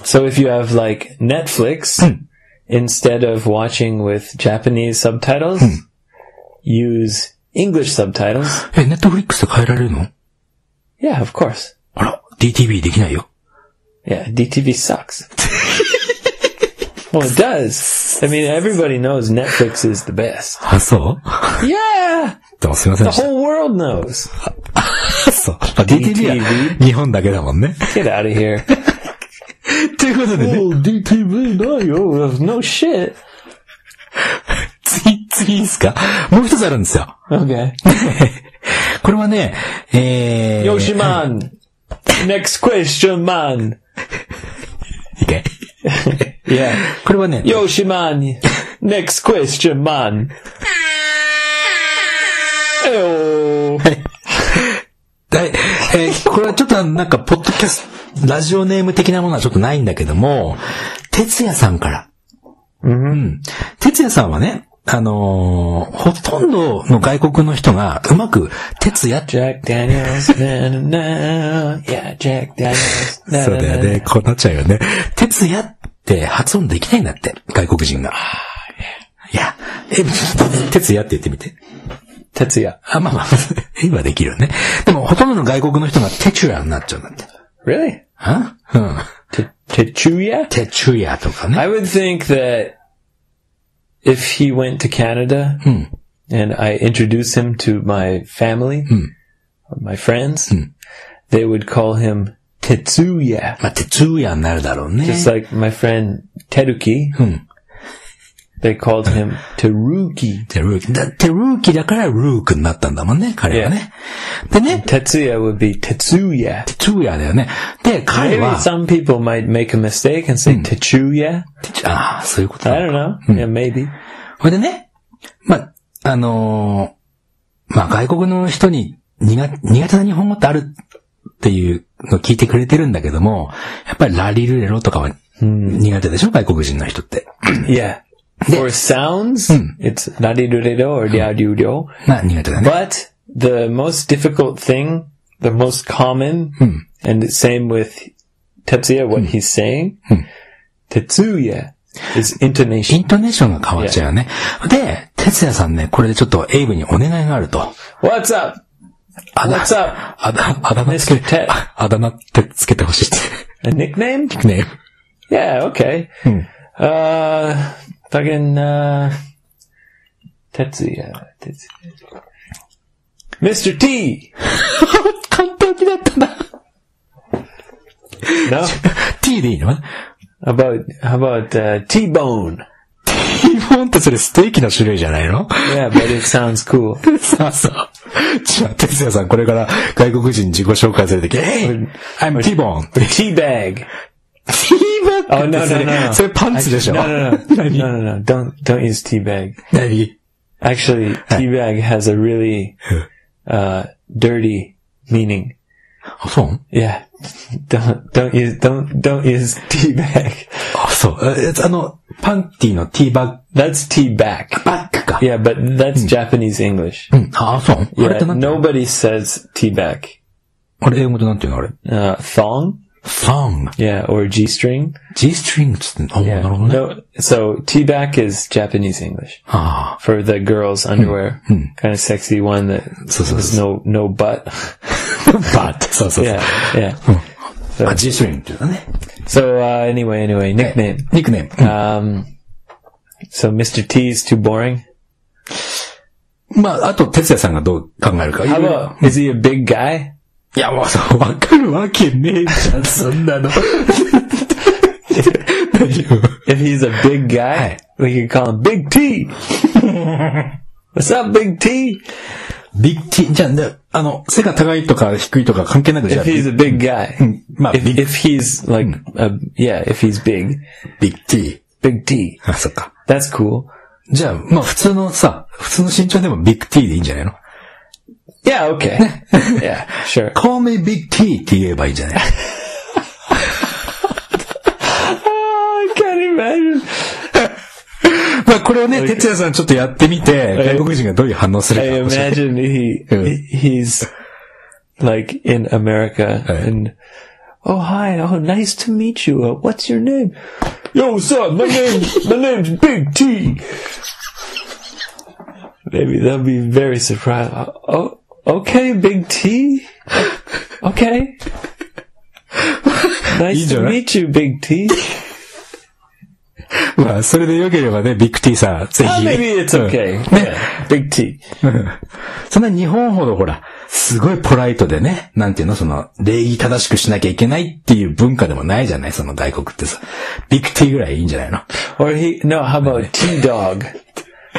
So if you have like Netflix, instead of watching with Japanese subtitles, use English subtitles. え、ネットフリックスで変えられるの Yeah, of course. あら、DTV できないよ。 Yeah, DTV sucks. well, it does. I mean, everybody knows Netflix is the best. あ、そう Yeah! でもすいません The でし whole world knows. た。そう。まあ、DTV は日本だけだもんね。 Get out of here. ということでね、oh, DTV, no, yo, no shit. 次、次いいですかもう一つあるんですよ。Okay. これはね、えー、Yoshiman. Next question, man. いけ Yeah. これはね、Yoshiman. Next question, man. Oh. はいえーこれはちょっとなんか、ポッドキャスト、ラジオネーム的なものはちょっとないんだけども、哲也さんから。うん。哲也さんはね、あのーほとんどの外国の人がうまく、哲也って、Jack Daniels. Na, na, na. Yeah, Jack Daniels. Na, そうだよね、こうなっちゃうよね。哲也って発音できないんだって、外国人が。いや、え、哲也って言ってみて。Tetsuya. あ、まあまあ、今できるよね。でも、ほとんどの外国の人がテチュヤになっちゃうんだって。Really? あうん。 T- Tetsuya? テチュヤとかね。 I would think that if he went to Canada and I introduced him to my family, or my friends, they would call him Tetsuya. まあ、テチュヤになるだろうね。 Just like my friend Teruki. They called him Teruki. テルーキ。だテルーキだからルークになったんだもんね、彼はね。でね、Tetsuya would be Tetsuya. テチュヤだよね。で、彼 Maybe は、some people might make a mistake and say Tetsuya. ああ、そういうこと I な don't の know. Yeah, maybe. ほいでね、まあ、あのーまあ、外国の人に苦苦手な日本語ってあるっていうのを聞いてくれてるんだけども、やっぱりラリルレロとかは苦手でしょ外国人の人って。Yeah. For sounds, it's rarirurero or ryaruryo. まあ、苦手だね。 But the most difficult thing, the most common, and it's same with Tetsuya, what he's saying, Tetsuya is イ intonation. ントネーションが変わっちゃうよね。で、哲也さんね、これでちょっとエイブにお願いがあると。 What's up? あだ What's up? あだ、あだ名つけ Mr. Ted. ああだ名ってつけてほしいっ A nickname? て。ね。 Yeah, okay. Uh, fucking, uh, Tetsuya, Tetsuya. Mr. T! 完璧だったな。No? T でいいの How about, about, uh, T-bone? T ボーンってそれステーキの種類じゃないの Yeah, but it sounds cool. そうそう。じゃあ、哲也さん、これから外国人に自己紹介するとき、Hey! I'm T-bone! T-bag Oh, no, ってそ no, れ no, no. それパンツでしょ No, no, no. 何 No, no, no. Don't, don't use teabag. 何 Actually, teabag has a really, uh, dirty meaning. あ、そう Yeah. Don't, don't use, don't, don't use teabag. あ、そう。えあの、パンティの T バ That's teabag. ッグ、バッグか。 Yeah, but that's Japanese English. うん。あ、そう。あれっ Yeah, てなんて nobody says teabag. あれ英語でなんていうのあれ Uh, thong? ?thong, Yeah, or G-string. G-string つってんのあ、 Yeah. なるほどね。 No, so teabag is Japanese English あ for the girls' underwear. Kind of sexy one that So, so, has no, no butt. あ。バッそうそうそう。 yeah, yeah. あ、G-string っていうのね。 So, uh, anyway, anyway, nickname. ニックネーム。 Um, so Mr. T is too boring. まあ、あと、哲也さんがどう考えるか。 How about, is he a big guy? いや、もうわかるわけねえじゃん、そんなの。大丈夫 If he's a big guy, we can call him Big T. What's up, Big T? ビッグ T、じゃあ、ね、あの、背が高いとか低いとか関係なく、じゃ If あ、he's a big guy. まあ、If, if he's like, a, yeah, if he's big, ビッグ T。Big T. あ、そっか。That's cool. じゃあ、まあ、普通のさ、普通の身長でもビッグ T でいいんじゃないの Yeah, okay. yeah, sure. ?call me big T って言えばいいんじゃない Oh, I can't imagine. まあ、これをね、哲也さんちょっとやってみて、外国人がどういう反応する I か教えて。 imagine he, he he's like in America and oh hi oh nice to meet you uh, what's your name yo what's up my name my name's Big T maybe they'll be very surprised oh okay Big T. Okay. Nice to meet you Big T. まあ、それで良ければね、ビッグ T さ、ぜ oh, ひ。maybe it's うん。okay. ね。Big T. そんな日本ほどほら、すごいポライトでね、なんていうの、その、礼儀正しくしなきゃいけないっていう文化でもないじゃないその外国ってさ。ビッグ T ぐらいいいんじゃないの？Or he no how about T Dog?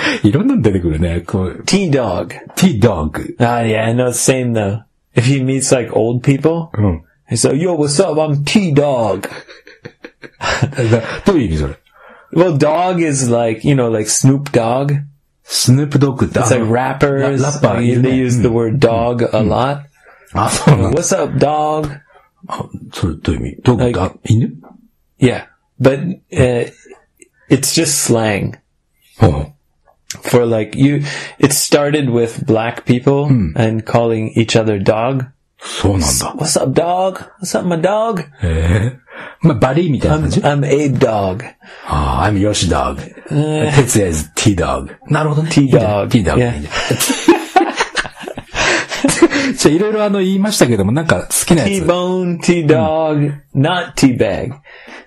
いろんなの出てくるね。こう、 T Dog T dog. Ah, yeah, I know. Same though. If he meets like old people, うん。 he's like, "Yo, what's up? I'm T Dog." だどういう意味それ Well, dog is like you know, like Snoop Dogg. スヌープドッグってあ It's の like rappers. ララッパー like, いる they ね use the word dog a lot. あ、そうなんだ。 What's up, dog? あそれどういう意味ドッグって、あ犬 Yeah, but uh, it's just slang うん for like you. It started with black people and calling each other dog. そうなんだ。 What's up, dog? What's up, my dog? へえ。まあ、バリーみたいな I'm 感じ I'm Abe Dog. ああ、I'm Yoshi dog. 哲也 is T dog. なるほどね。 T いいんじゃない dog T dog. Yeah. じゃないろいろあの言いましたけども、なんか好きなやつ。T-bone, T-dog, not T-bag.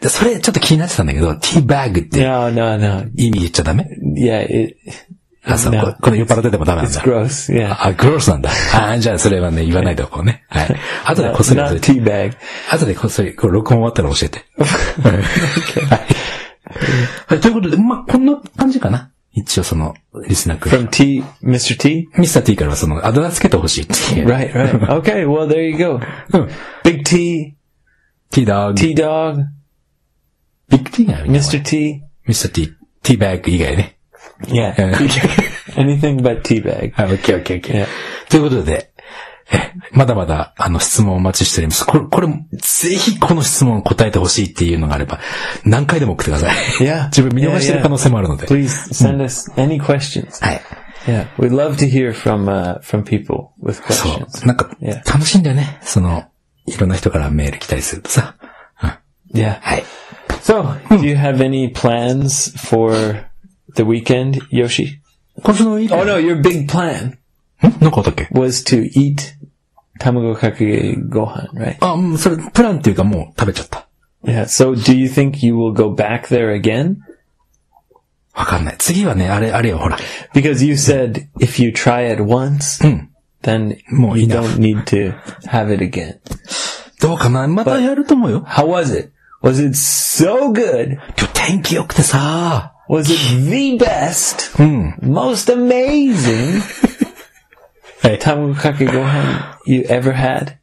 でそれちょっと気になってたんだけど、T bag って No, no, no. 意味言っちゃダメ？Yeah, it, あ、そう、No. ここの酔っ払っててもダメなん it's だ。gross. Yeah. あ、グロースなんだ。あーじゃあそれはね、言わないでおこうね。はい。後で Not, こっそり忘 not。T-bag. 後でこっそり、これ録音終わったら教えて。はい。はい。ということで、まあ、こんな感じかな。一応その、リスナーク From T, Mr. T? ミスター T からはその、あだ名つけてほしいっていう。 Right, right. Okay, well, there you go. うん。 Big T, T ダーグ。 T-dog, ビッグ T があるね Mr. T. ミスター T。T バッグ以外ね。 Yeah. うん Anything but T-bag. はい、オッケーオッケーオッケ Yeah. ー。ということで、え、 まだまだ、あの、質問をお待ちしております。これ、これ、ぜひこの質問を答えてほしいっていうのがあれば、何回でも送ってください。Yeah. 自分見逃してる可能性もあるので。Please send us any questions. はい。Yeah, we'd love to hear from uh, from people with そ questions. う。なんか楽しいんだよね。その、いろんな人からメール来たりするとさ。うん。Yeah. はい。So, do you have any plans for the weekend, Yoshi? 今週のウィーク Oh no, your big plan ん なんかあったっけ was to eat tamago kake gohan, right? あ、うんそれ、プランっていうかもう食べちゃった。 Yeah. So, do you think you will go back there again? わかんない。次はね、あれ、あれよ、ほら。 Because you said if you try it once, うん。 then More you enough. don't need to have it again. どうかなまたやると思うよ。 How was it? Was it so good? 今日天気良くてさ。 Was it the best? うん。 Most amazing はい。tamago kake gohan you ever had?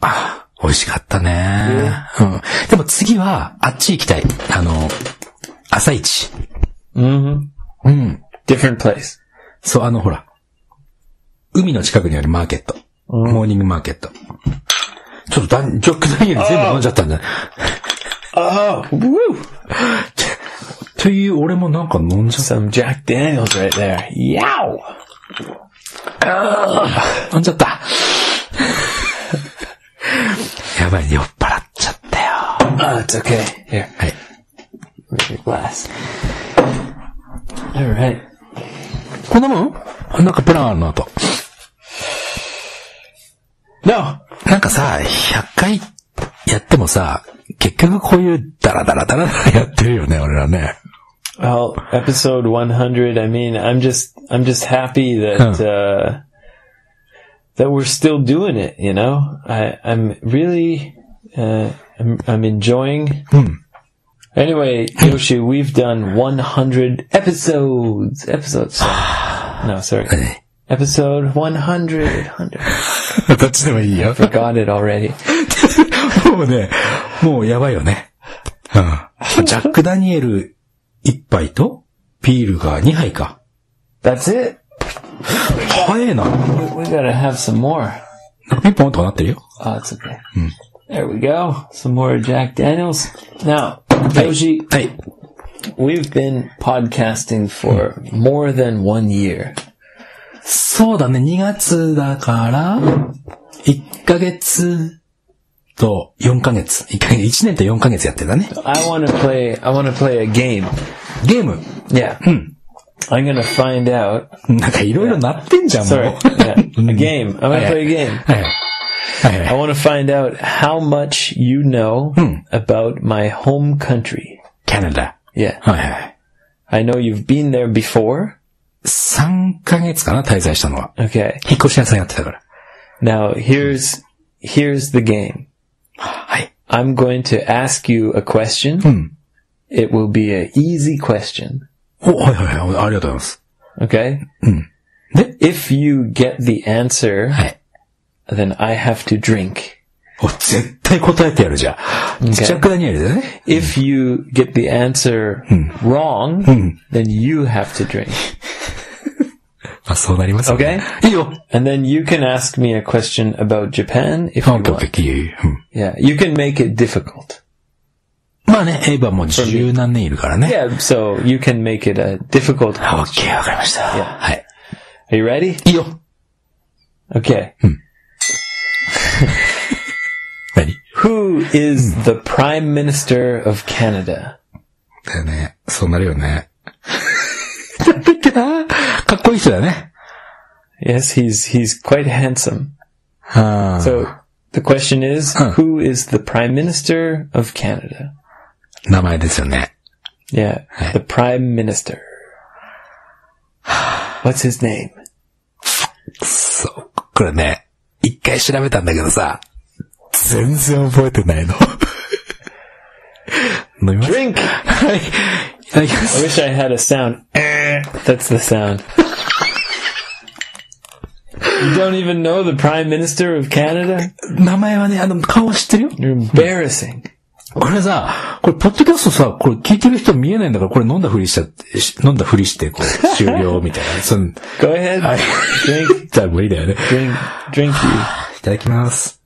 あ美味しかったね。うん。でも次は、あっち行きたい。あの、朝市。Mm-hmm. うん。Different place. そう、あの、ほら。海の近くにあるマーケット。モーニングマーケット。ちょっとダン、ジョック・ダニエル全部飲んじゃったんだ。Oh, woo! という、俺もなんか飲んじゃっ Some Jack Daniels right there. Yow! た。飲んじゃった。やばい、酔っ払っちゃったよ。Oh, it's okay. Here, はい。make your glass. All right. こんなもん？なんかプランあるなと。No. なんかさ、100回やってもさ、結局こういうダラダラダラダラやってるよね、俺らね。Well, episode 100. I mean, I'm just, I'm just happy that, uh, that we're still doing it. You know, I, I'm really, uh, I'm, I'm enjoying. Anyway, Yoshi, we've done 100 episodes. Episodes. no, sorry. ね Episode 100. 100. どっちでもいいよ。 Got it already. もうね、もうやばいよね。うん。ジャック・ダニエル 1杯と、ビールが2杯か。That's it. 早えな。We gotta have some more. ピンポンとかなってるよ。Oh, it's okay. There we go. Some more Jack Daniels. Now, Yoshi, はい。we've been podcasting for more than one year. そうだね、2月だから、1ヶ月と4ヶ月。1ヶ月、1年と4ヶ月やってたね。 I want to play. I want to play a game. ゲーム。 Yeah. I'm gonna find out. なんかいろいろなってんじゃん、もう。 Sorry. Yeah. A game. I'm gonna play a game. はい。はいは I い。 want to find out how much you know about my home country. カナダ。 Yeah. はいはい。 I know you've been there before. 3ヶ月かな、滞在したのは。 Okay. 引っ越し屋さんやってたから。 Now here's here's the game. はい。 I'm going to ask you a question. It will be an easy question. お、はいはいはい。ありがとうございます。 Okay? で If you get the answer, はい。 then I have to drink. お、絶対答えてやるじゃん。ジャック・ダニエルだね。 If you get the answer wrong, then you have to drink. そうなりますよね。Okay? いいよ And then you can ask me a question about Japan if you want. 完璧。うん Yeah, you can make it difficult. まあね、エイブも十何年いるからね。Yeah, so you can make it a difficult question. OK, わかりました。Yeah. はい。Are you ready? いいよ Okay. 何 Who is the Prime Minister of Canada? だよね。そうなるよね。なんだっけなかっこいい人だね。Yes, he's he's quite handsome. はあ So the question is, who is the Prime Minister of Canada? 名前ですよね。 Yeah, the Prime Minister. What's his name? そう。これね、一回調べたんだけどさ、全然覚えてないの。飲みます Drink. はい。いただきま I す。 wish I had a sound. Eh, That's the sound. You don't even know the Prime Minister of Canada? 名前はね、あの、顔は知ってるよ。 You're embarrassing. これさ、これ、ポッドキャストさ、これ聞いてる人見えないんだから、これ飲んだふりしちゃって、し飲んだふりして、こう、終了みたいな。その、 Go ahead. Drink, じゃあ無理だよね。 drink, drink you. いただきます。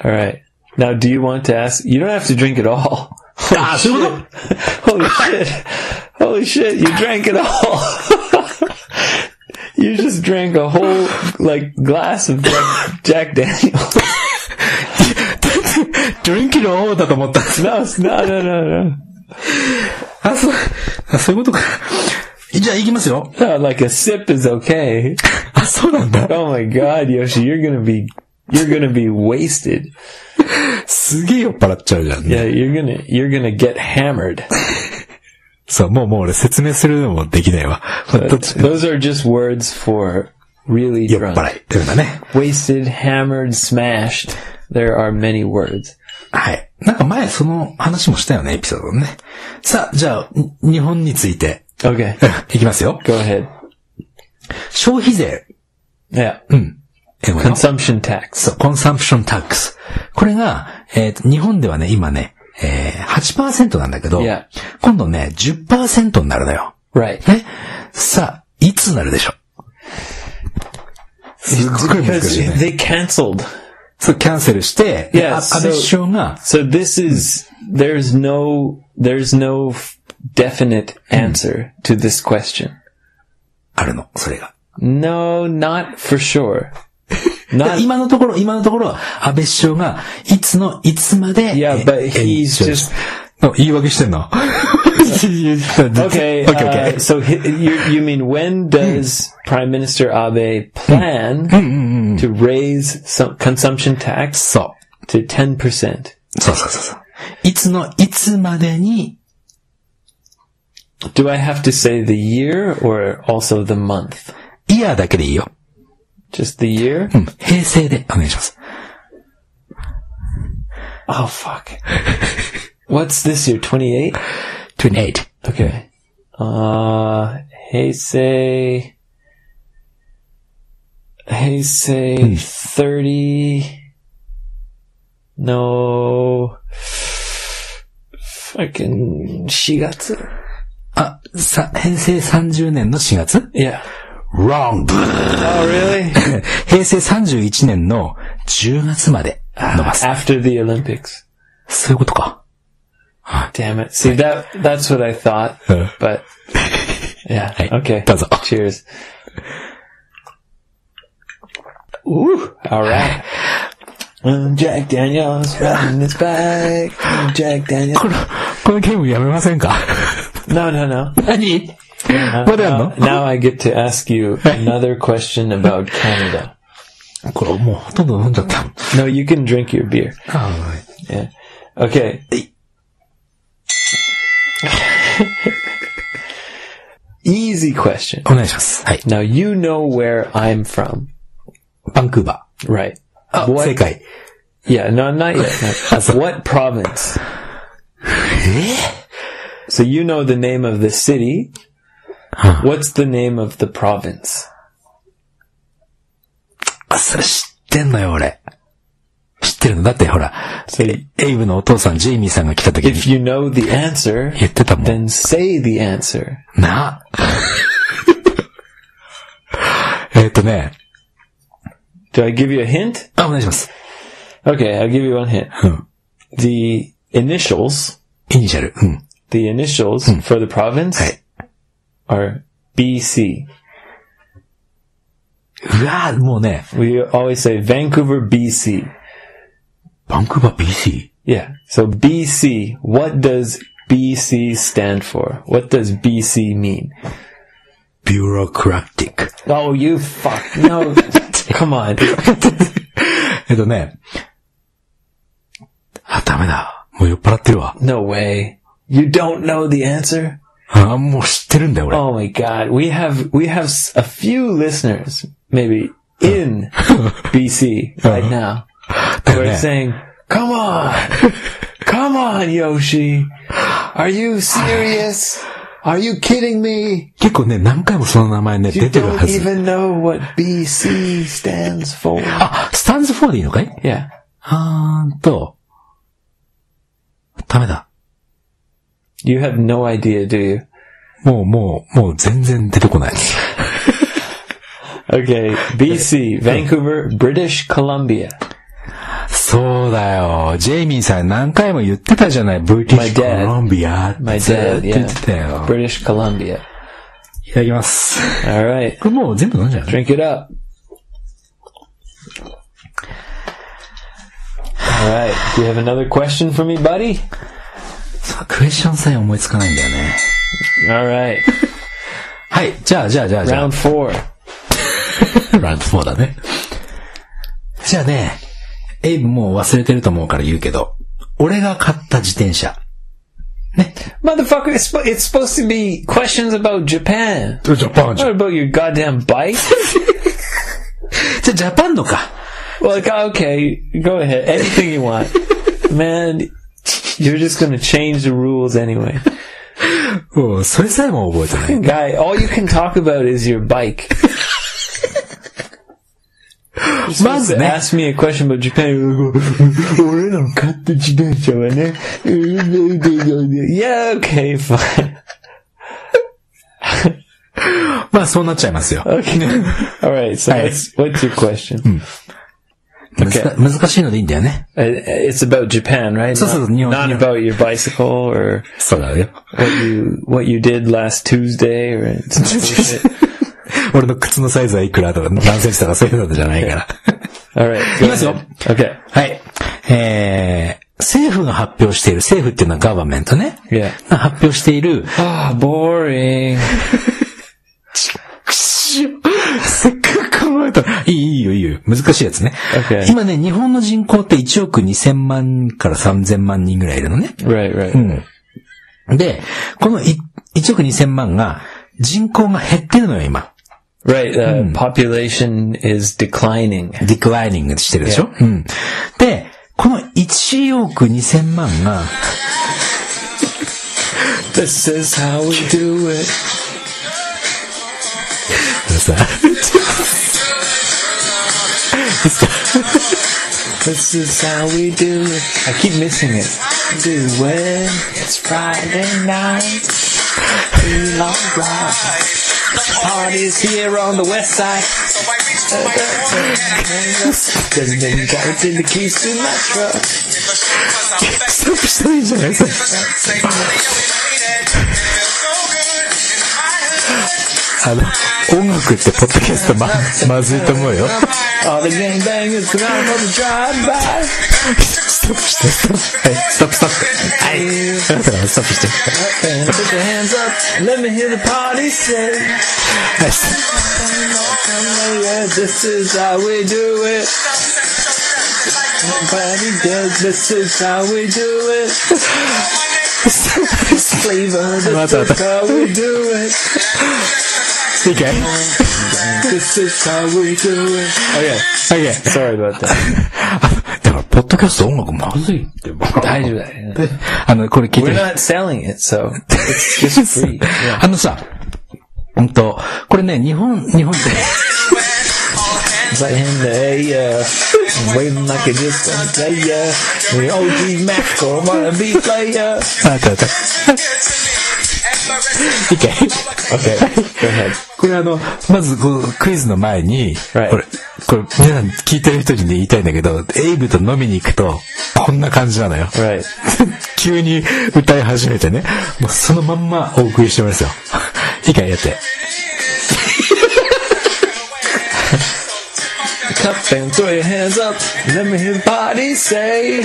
All right. Now, do you want to ask? You don't have to drink it all. あ、そういうこと Holy shit. Holy shit, you drank it all. you just drank a whole, like, glass of Jack, Jack Daniels. ドリンキの王だと思った。 No, it's- no, no, no, no. あ、そう、あ、そういうことか。じゃあ行きますよ。 No, like a sip is okay. あ、そうなんだ。 Oh my god, Yoshi, you're gonna be, you're gonna be wasted. すげえ酔っ払っちゃうじゃんね。 Yeah, you're gonna, you're gonna get hammered. そう、もうもう俺説明するのもできないわ。Those are just words for really 酔っ drunk. 払いっていうんだね。Wasted, hammered, smashed. there are many words. はい。なんか前その話もしたよね、エピソードね。さあ、じゃあ、に日本について、Okay, いきますよ。go ahead. 消費税。Yeah. うん。Consumption tax. そう、コンサンプションタックス。これが、えっ、と、日本ではね、今ね、えー、8%なんだけど、Yeah. 今度ね、10%になるのよ。Right. ね。さあ、いつなるでしょうすっごい難しいね。they canceled. そう、キャンセルして、Yeah, あ so- 安倍首相が、So this is, there's no, there's no definite answer to this question. あるの、それが。No, not for sure. Not, 今のところ、今のところ、安倍首相が、いつの、いつまで、yeah, え but え he's え just, あ言い訳してんの okay, okay, okay. uh, so you, you mean when does Prime Minister Abe plan to raise some consumption tax そ to 10%? う。そうそうそうそう。いつの、いつまでに、Do I have to say the year or also the month? イヤーだけでいいよ。Just the year? うん。平成でお願いします。 Oh fuck. What's this year? 28? 28. Okay. Uh, Heisei. Heisei 30. No. Fucking 4月あ、さ、平成30年の4月 Yeah. ?wrong! Oh, really? 平成31年の10月まで伸ばす。 After the Olympics. そういうことか。 Damn it. See, that, that's what I thought. But, yeah. Hey, Okay. どうぞ。 Cheers. Ooh, all right. Um, Jack Daniels riding his bike. Um, Jack Daniels. この、このゲームやめませんか No, no, no. 何 Uh, まだやん now, の now I get to ask you another question about Canada. これもうほとんど飲んじゃった。 No, you can drink your beer. は Yeah. Okay. Easy question. お願いします。はい。 Now you know where I'm from, バンクーバ right? ー。あ、 What- 正解。 Yeah, no, not yet. No. what province? So you know the name of the city. What's the name of the province? あ、それ知ってんのよ、俺。知ってるのだってほら、 So エイブのお父さん、ジェイミーさんが来た時 if に you know the answer, 言ってたもん。 then say the answer. な。えっとね、 Do I give you a hint? あ、お願いします。 Okay, I'll give you one hint. うん。 The initials, イニシャル。うん。 the initials for the province are BC. We always say Vancouver, BC. Vancouver, BC? Yeah. So BC, what does BC stand for? What does BC mean? Bureaucratic. Oh, you fuck. No. come on. えっとね。あ、ダメだ。もう酔っ払ってるわ。No way. You don't know the answer? あ、もう知ってるんだよ、俺。 Oh my god. We have, we have s- a few listeners, maybe in BC right now. だよ We're ね。 saying, come on. Come on, Yoshi. Are you serious? Are you kidding me? 結構ね、何回もその名前ね、 You 出てるは don't ず。 even know what BC stands for. あ、スタンズフォーでいいのかい Yeah. あーんと、ダメだ。 You have no idea, do you? もう、もう、もう全然出てこない。 Okay, BC, Vancouver, British Columbia. そうだよ。ジェイミーさん何回も言ってたじゃない。ブリティッ My シュ dad. コロンビア。 My ず dad, ーっと言ってたよ。 British Columbia. いただきます。 All right, これもう全部飲んじゃうね。 drink it up. All right, do you have another question for me, buddy? さクエスチョンさえ思いつかないんだよね。All right, はい。じゃあ、じゃあ、じゃあ、じゃあ round。four. ラウンド4だね。じゃあね、エイブもう忘れてると思うから言うけど、俺が買った自転車。Motherfucker, it's, it's supposed to be questions about Japan. ジャパン What about your goddamn bike? じゃあ、ジャパンのか。Well, okay, go ahead. Anything you want. Man, you're just gonna change the rules anyway. もう、それさえも覚えてない。 Guy, all you can talk about is your bike. まずね、 Ask me a question about Japan. 俺らの買った自転車はね。yeah, okay, fine. まあそうなっちゃいますよ。 Okay. All right, so Hey. what's, what's your question? 難難しいのでいいんだよね。Uh, It's about Japan, right? So- so, Not, you know- not you know- about your bicycle or そうだよ。what you what you did last Tuesday or not. 俺の靴のサイズはいくらとか何センチとかそういうのじゃないから。All right, go いきますよ。Okay. はい。えー、政府が発表している、政府っていうのはガバメントね。Yeah. が発表している、Ah, boring. せっかく考えたら、いい、いいよ、いいよ。難しいやつね。Okay. 今ね、日本の人口って1億2000万から3000万人ぐらいいるのね。Right, right. うん。で、このい1億2000万が、人口が減ってるのよ、今。Right, uh, population is declining. ディクライニングしてるでしょ、うん。で、この1億2000万が、This is how we do it. さ、this is how we do it. I keep missing it. Do it. It's Friday night. We long ride. The party's here on the west side. Doesn't mean you got it in the keys to my truck. Stop saying I love. したらいいんじゃないそれあの、音楽ってポッドキャストま、まずいと思うよ。 All the gangbangers come out for the drive-by. ストップして、ストップ。はい、ストップストップ。はい。だからストップして。 And put your hands up. Let me hear the party say. はい、ス Yeah, this is how we do it. Nobody does. This is how we do it. Flavor. What This the- is how we do it. CK? This Okay, okay. Sorry about that. だから、ポッドキャスト音楽まずいって。大丈夫だよ、ね。あの、これ聞いて。あのさ、ほんと、これね、日本、日本で。在変で、えい。あ、違う。いいかい Okay, go ahead. これあの、まずこう、クイズの前に、Right. これ、これ、皆さん聞いてる人にね、言いたいんだけど、エイブと飲みに行くと、こんな感じなのよ。Right. 急に歌い始めてね、もうそのまんまお送りしてますよ。いいかいやって。Cup and throw your hands up. Let me hear party say.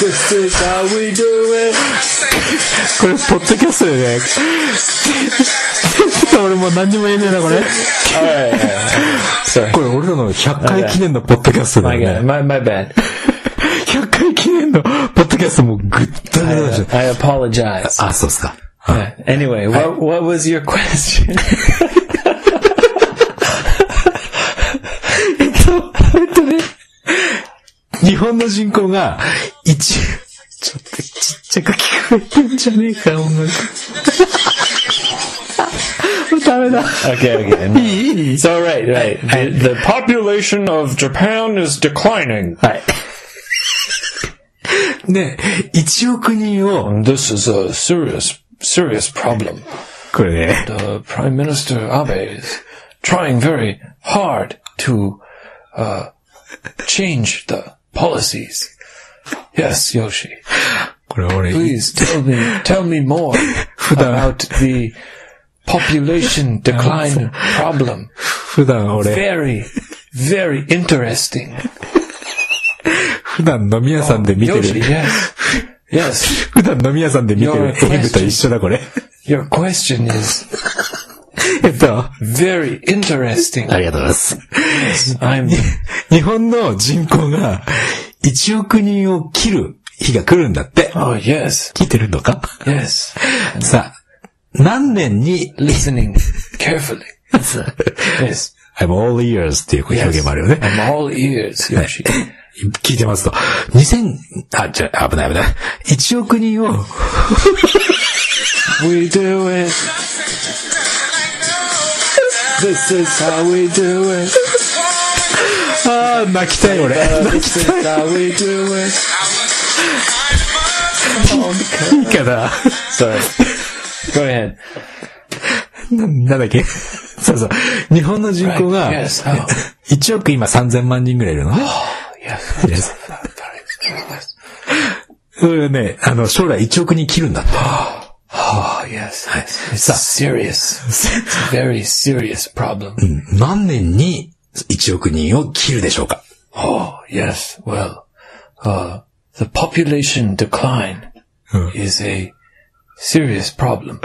this is how we これポッドキャストよね 俺もう何にも言えねえなこれこれ俺らの100回記念のポッドキャストだよね100 回記念のポッドキャストもぐったりだし I A. P. O. L. J. S. あ,そうっすか anyway what was your question? 日本の人口が、一、ちょっとちっちゃく聞こえてんじゃねえか、音楽。ダメだ。 okay, okay. no. いいいい So, right, right. The, the population of Japan is declining. はい。ね、1億人を、 And this is a serious, serious problem. これね、 The Prime Minister Abe is trying very hard to uh, change the policies. Yes, Yoshi. これ俺、 Please tell me, tell me more about the population decline problem. 普段俺、 Very, very interesting. 普段飲み屋さんで見て Yoshi, る、 yes. Yes. 普段飲み屋さんで見てる Your エイブと一緒だ、これ。 Your question is えっと、very interesting. ありがとうございます。I'm 日本の人口が1億人を切る日が来るんだって。oh yes, 聞いてるのか yes. さあ、何年に、Listening carefully. Yes. I'm all ears っていう表現もあるよね。I'm all ears. 聞いてますと。2000、あ、じゃあ、危ない危ない。1億人を、we do it. This is how we do it. あー、泣きたい俺。This is how we do it. いいかな Sorry. Go ahead. ななんだっけそうそう。日本の人口が、yes, oh. 1億今3000万人ぐらいいるのね。Yes. Yes. それね、あの、将来1億人切るんだって。Oh, yes. yes. It's serious. It's a very serious problem. 何年に1億人を切るでしょうか Oh, yes. Well, uh, the population decline is a serious problem.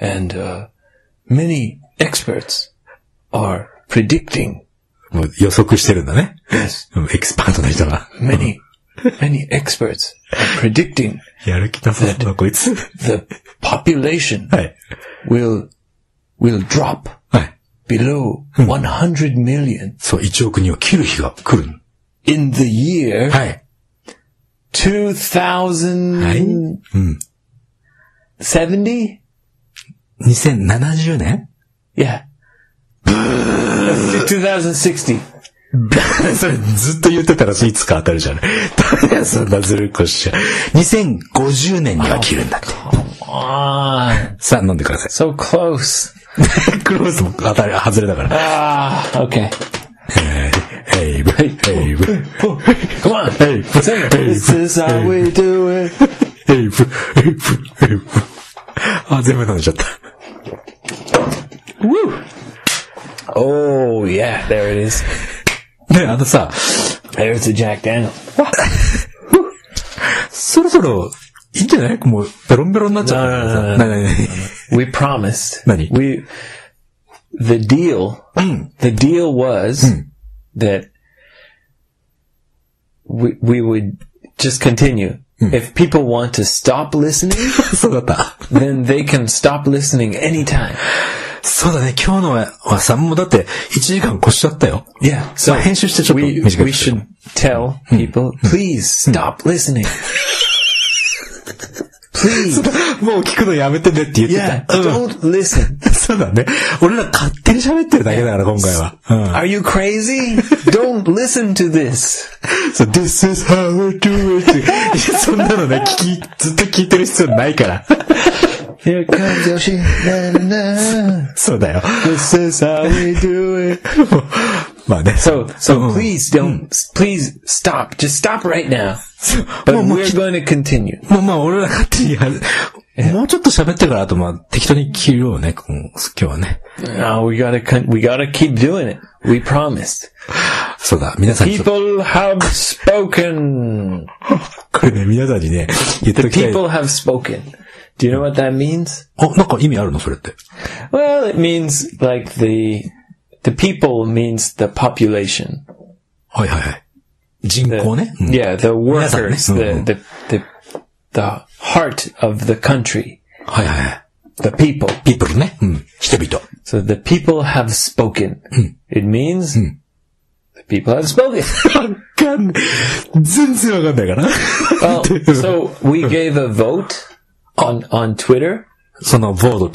And, uh, many experts are predicting, もう予測してるんだね。 yes, うんエキスパートの人が。 many, many experts are predicting やる気なさそうだ、こいつ。 the population はい。 will, will drop はい。 below 100 million そう、1億人を切る日が来るの。 in the year はい。 2070? はい。うん。 2070年 Yeah. 2060. それずっと言ってたらいつか当たるじゃない。そんなずるっこしちゃ。2050年には切るんだって。Ah, さあ、飲んでください。so close. クローズも当たり、外れだから。Ah, okay. ヘイブ、ヘイブ、Come on. ヘイブ、Sing it. This is how we do it. ヘイブ、ヘイブ、ヘイブ。あ、全部飲んじゃった。Oh, yeah, there it is. ね、あのさ、 There's a Jack Daniel. そろそろ、いいんじゃないもう、ベロンベロンになっちゃうからさ。 No, no, no, no, なになに We promised. Nani? We, the deal, the deal was that we, we would just continue. If people want to stop listening, そうだった。 then they can stop listening anytime. そうだね、今日のははさ、もうだって、1時間越しちゃったよ。Yeah. So まあ編集してちょっと we, 短く we should tell people, please stop listening. Please. もう聞くのやめてねって言って Yeah. た。うん Don't listen. そうだね。俺ら勝手に喋ってるだけだから、今回は。うん。Are you crazy? Don't listen to this. そう、This is how I do it. そんなのね、聞き、ずっと聞いてる必要ないから。Here comes Yoshi. Na, na, na. そうだよ。 This is how we do it. まあね。 So, so うん please don't, please stop. Just stop right now. もう But もう we're going to continue. もうまあ、俺ら勝手にやる。もうちょっと喋ってから、あとまあ、適当に切ろうね、こう今日はね。 No, we gotta, con- we gotta keep doing it. We promised. そうだ、皆さんにちょっと People have spoken. これね、皆さんにね、言っ The ときたい。 people have spoken. Do you know what that means? お、なんか意味あるのそれって。 Well, it means like the, the people means the population. はいはいはい。人 The, 口ね。うん Yeah, the 皆さんね workers, うんうん the, the, the, the heart of the country, はいはいはい。 the people. people ね。うん。人々。 So the people have spoken. It means the people have spoken. わかんない。全然わかんないから。 well, so we gave a vote on on Twitter. その vote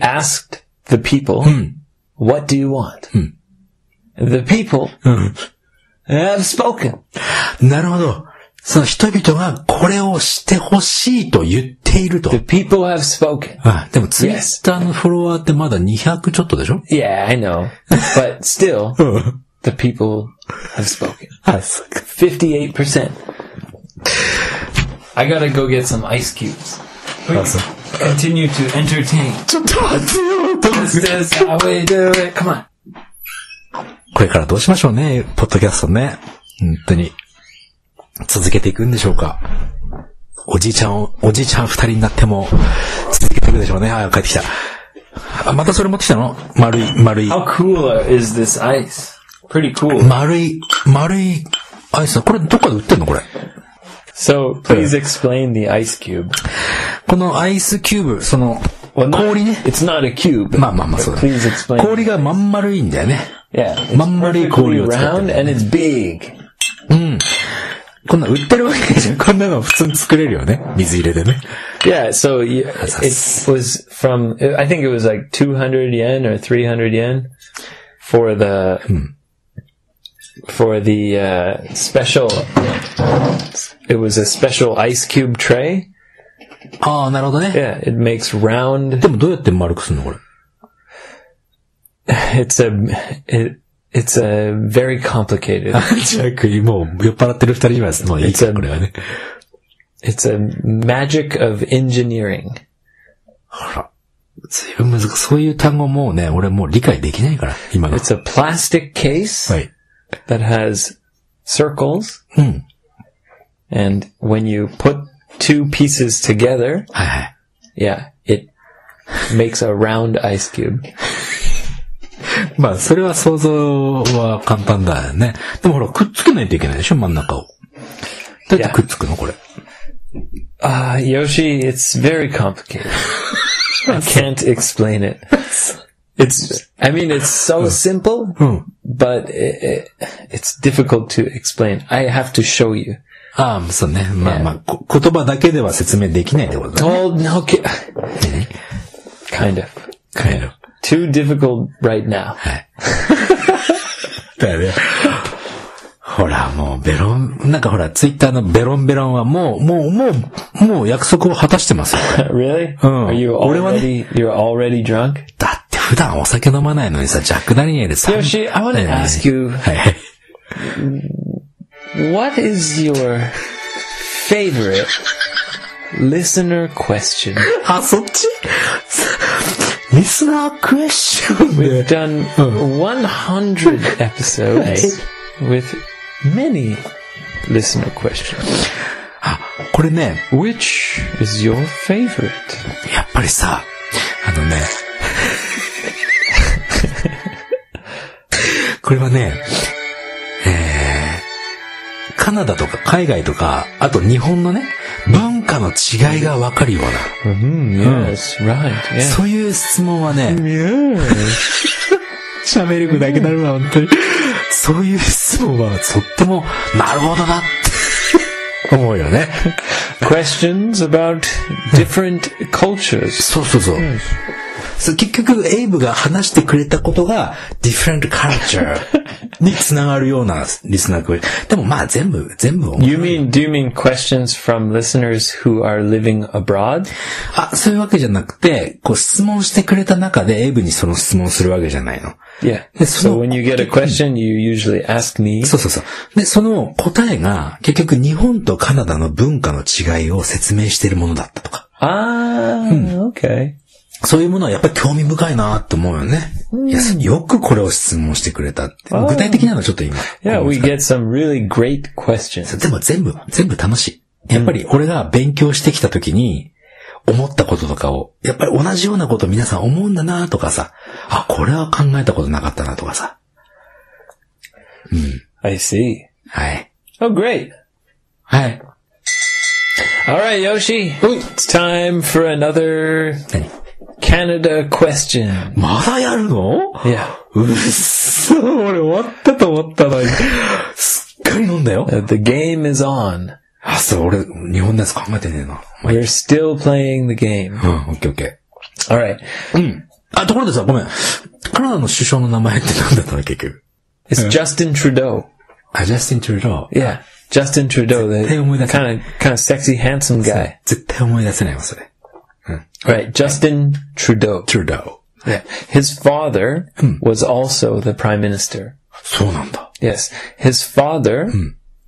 asked the people, hmm. うん。what do you want? Hmm. うん。The people hmm. うん。have spoken. なるほど。その人々がこれをしてほしいと言っていると。The people have spoken. あ、でもツイッターのフォロワーってまだ200ちょっとでしょ ?Yeah, I know. But still, the people have spoken. 58%. I gotta go get some ice cubes. あ、そう。Continue to entertain. ちょっと待ってよ、how we do it? Come on. これからどうしましょうね、ポッドキャストね。本当に。続けていくんでしょうか。おじいちゃんを、おじいちゃん二人になっても、続けていくでしょうね。あ、帰ってきた。あ、またそれ持ってきたの？丸い、丸い。How cool is this ice? Pretty cool. 丸い、丸い、アイスだ。これどっかで売ってんの？これ。So please explain the ice cube. このアイスキューブ、その、 Well, not, 氷ね。 it's not a cube. まあまあまあそうだ Please explain. 氷がまん丸いんだよね。 Yeah, it's まん丸い perfectly 氷を使って round る and it's big. こんな売ってるわけじゃん。こんなの普通に作れるよね。水入れでね。 Yeah, so you, it That's- was from I think it was like 200 yen or 300 yen for the for the uh, special. It was a special ice cube tray. ああ、なるほどね。 Yeah, it makes round. でもどうやって丸くするのこれ。 It's a it, it's a very complicated. じゃあ、もう酔っ払ってる二人にはもういいか It's a- これはね。 It's a magic of engineering. ほら。ずいぶん難しい。そういう単語もうね、俺もう理解できないから、今の。 It's a plastic case はい。 that has circles, うん。 and when you put two pieces together, はいはい。 yeah, it makes a round ice cube. まあ、それは想像は簡単だよね。でもほら、くっつけないといけないでしょ真ん中を。どうやってくっつくのこれ。 Ah, Yoshi, it's very complicated. I can't explain it. It's, I mean, it's so simple, うん。but it, it, it's difficult to explain. I have to show you. ああ、そうね。まあまあ、こ言葉だけでは説明できないってことだね。Oh, no, ki- kind of. kind of. Too difficult right now. はい。だよね。ほら、もうベロン、なんかほら、ツイッターのベロンベロンはもう、もう、もう、もう約束を果たしてますよ。really? Oh, Are you 俺はね。already, you're already drunk? だ普段お酒飲まないのにさ、ジャックダニエルさ。Yoshi, I want to ねえ ask you, what is your favorite listener question? あ、そっちリスナークエスチョン We've で。done 100 episodes with many listener questions. これね、Which is your favorite? やっぱりさ、あのね、これはね、えー、カナダとか海外とか、あと日本のね、文化の違いがわかるような、Mm. そういう質問はね. 喋るだけなるわ、本当に。そういう質問はとっても、なるほどなって思うよね。Questions about different cultures. そうそうそう。結局、エイブが話してくれたことが、different culture につがるようなリスナークエでも、まあ、全部、全部。You あ、そういうわけじゃなくて、こう、質問してくれた中で、エイブにその質問するわけじゃないの。Yeah. そ so そうそう。で、その答えが、結局、日本とカナダの文化の違いを説明しているものだったとか。ああ、うん、OK そういうものはやっぱり興味深いなって思うよね。いや、よくこれを質問してくれたって。具体的なのはちょっと今。Yeah, we get some really great questions. でも全部、全部楽しい。やっぱり俺が勉強してきた時に、思ったこととかを、やっぱり同じようなこと皆さん思うんだなとかさ、あ、これは考えたことなかったなとかさ。I see. はい。Oh, great. はい。All right, Yoshi. It's time for another 何 Canada question. まだやるの Yeah. うっそ、俺終わったと思ったのに。すっかり飲んだよ。 Uh, the game is on. あ、そう、俺、日本のやつ考えてねえな。まあいい We're still playing the game. うん、オッケーオッケ All right. ー。うん。あ、ところでさ、ごめん。カナダの首相の名前って何だったの結局。 It's Justin Trudeau. あ、ジャスティン・トゥルロー。 Yeah. Justin Trudeau, the 絶対思い出せない。 kind of kind of sexy, handsome guy. 絶対思い出せないわ、それ。 Right. Justin Trudeau. トゥルロー。 Yeah. His father was also the prime minister. そうなんだ。 Yes. His father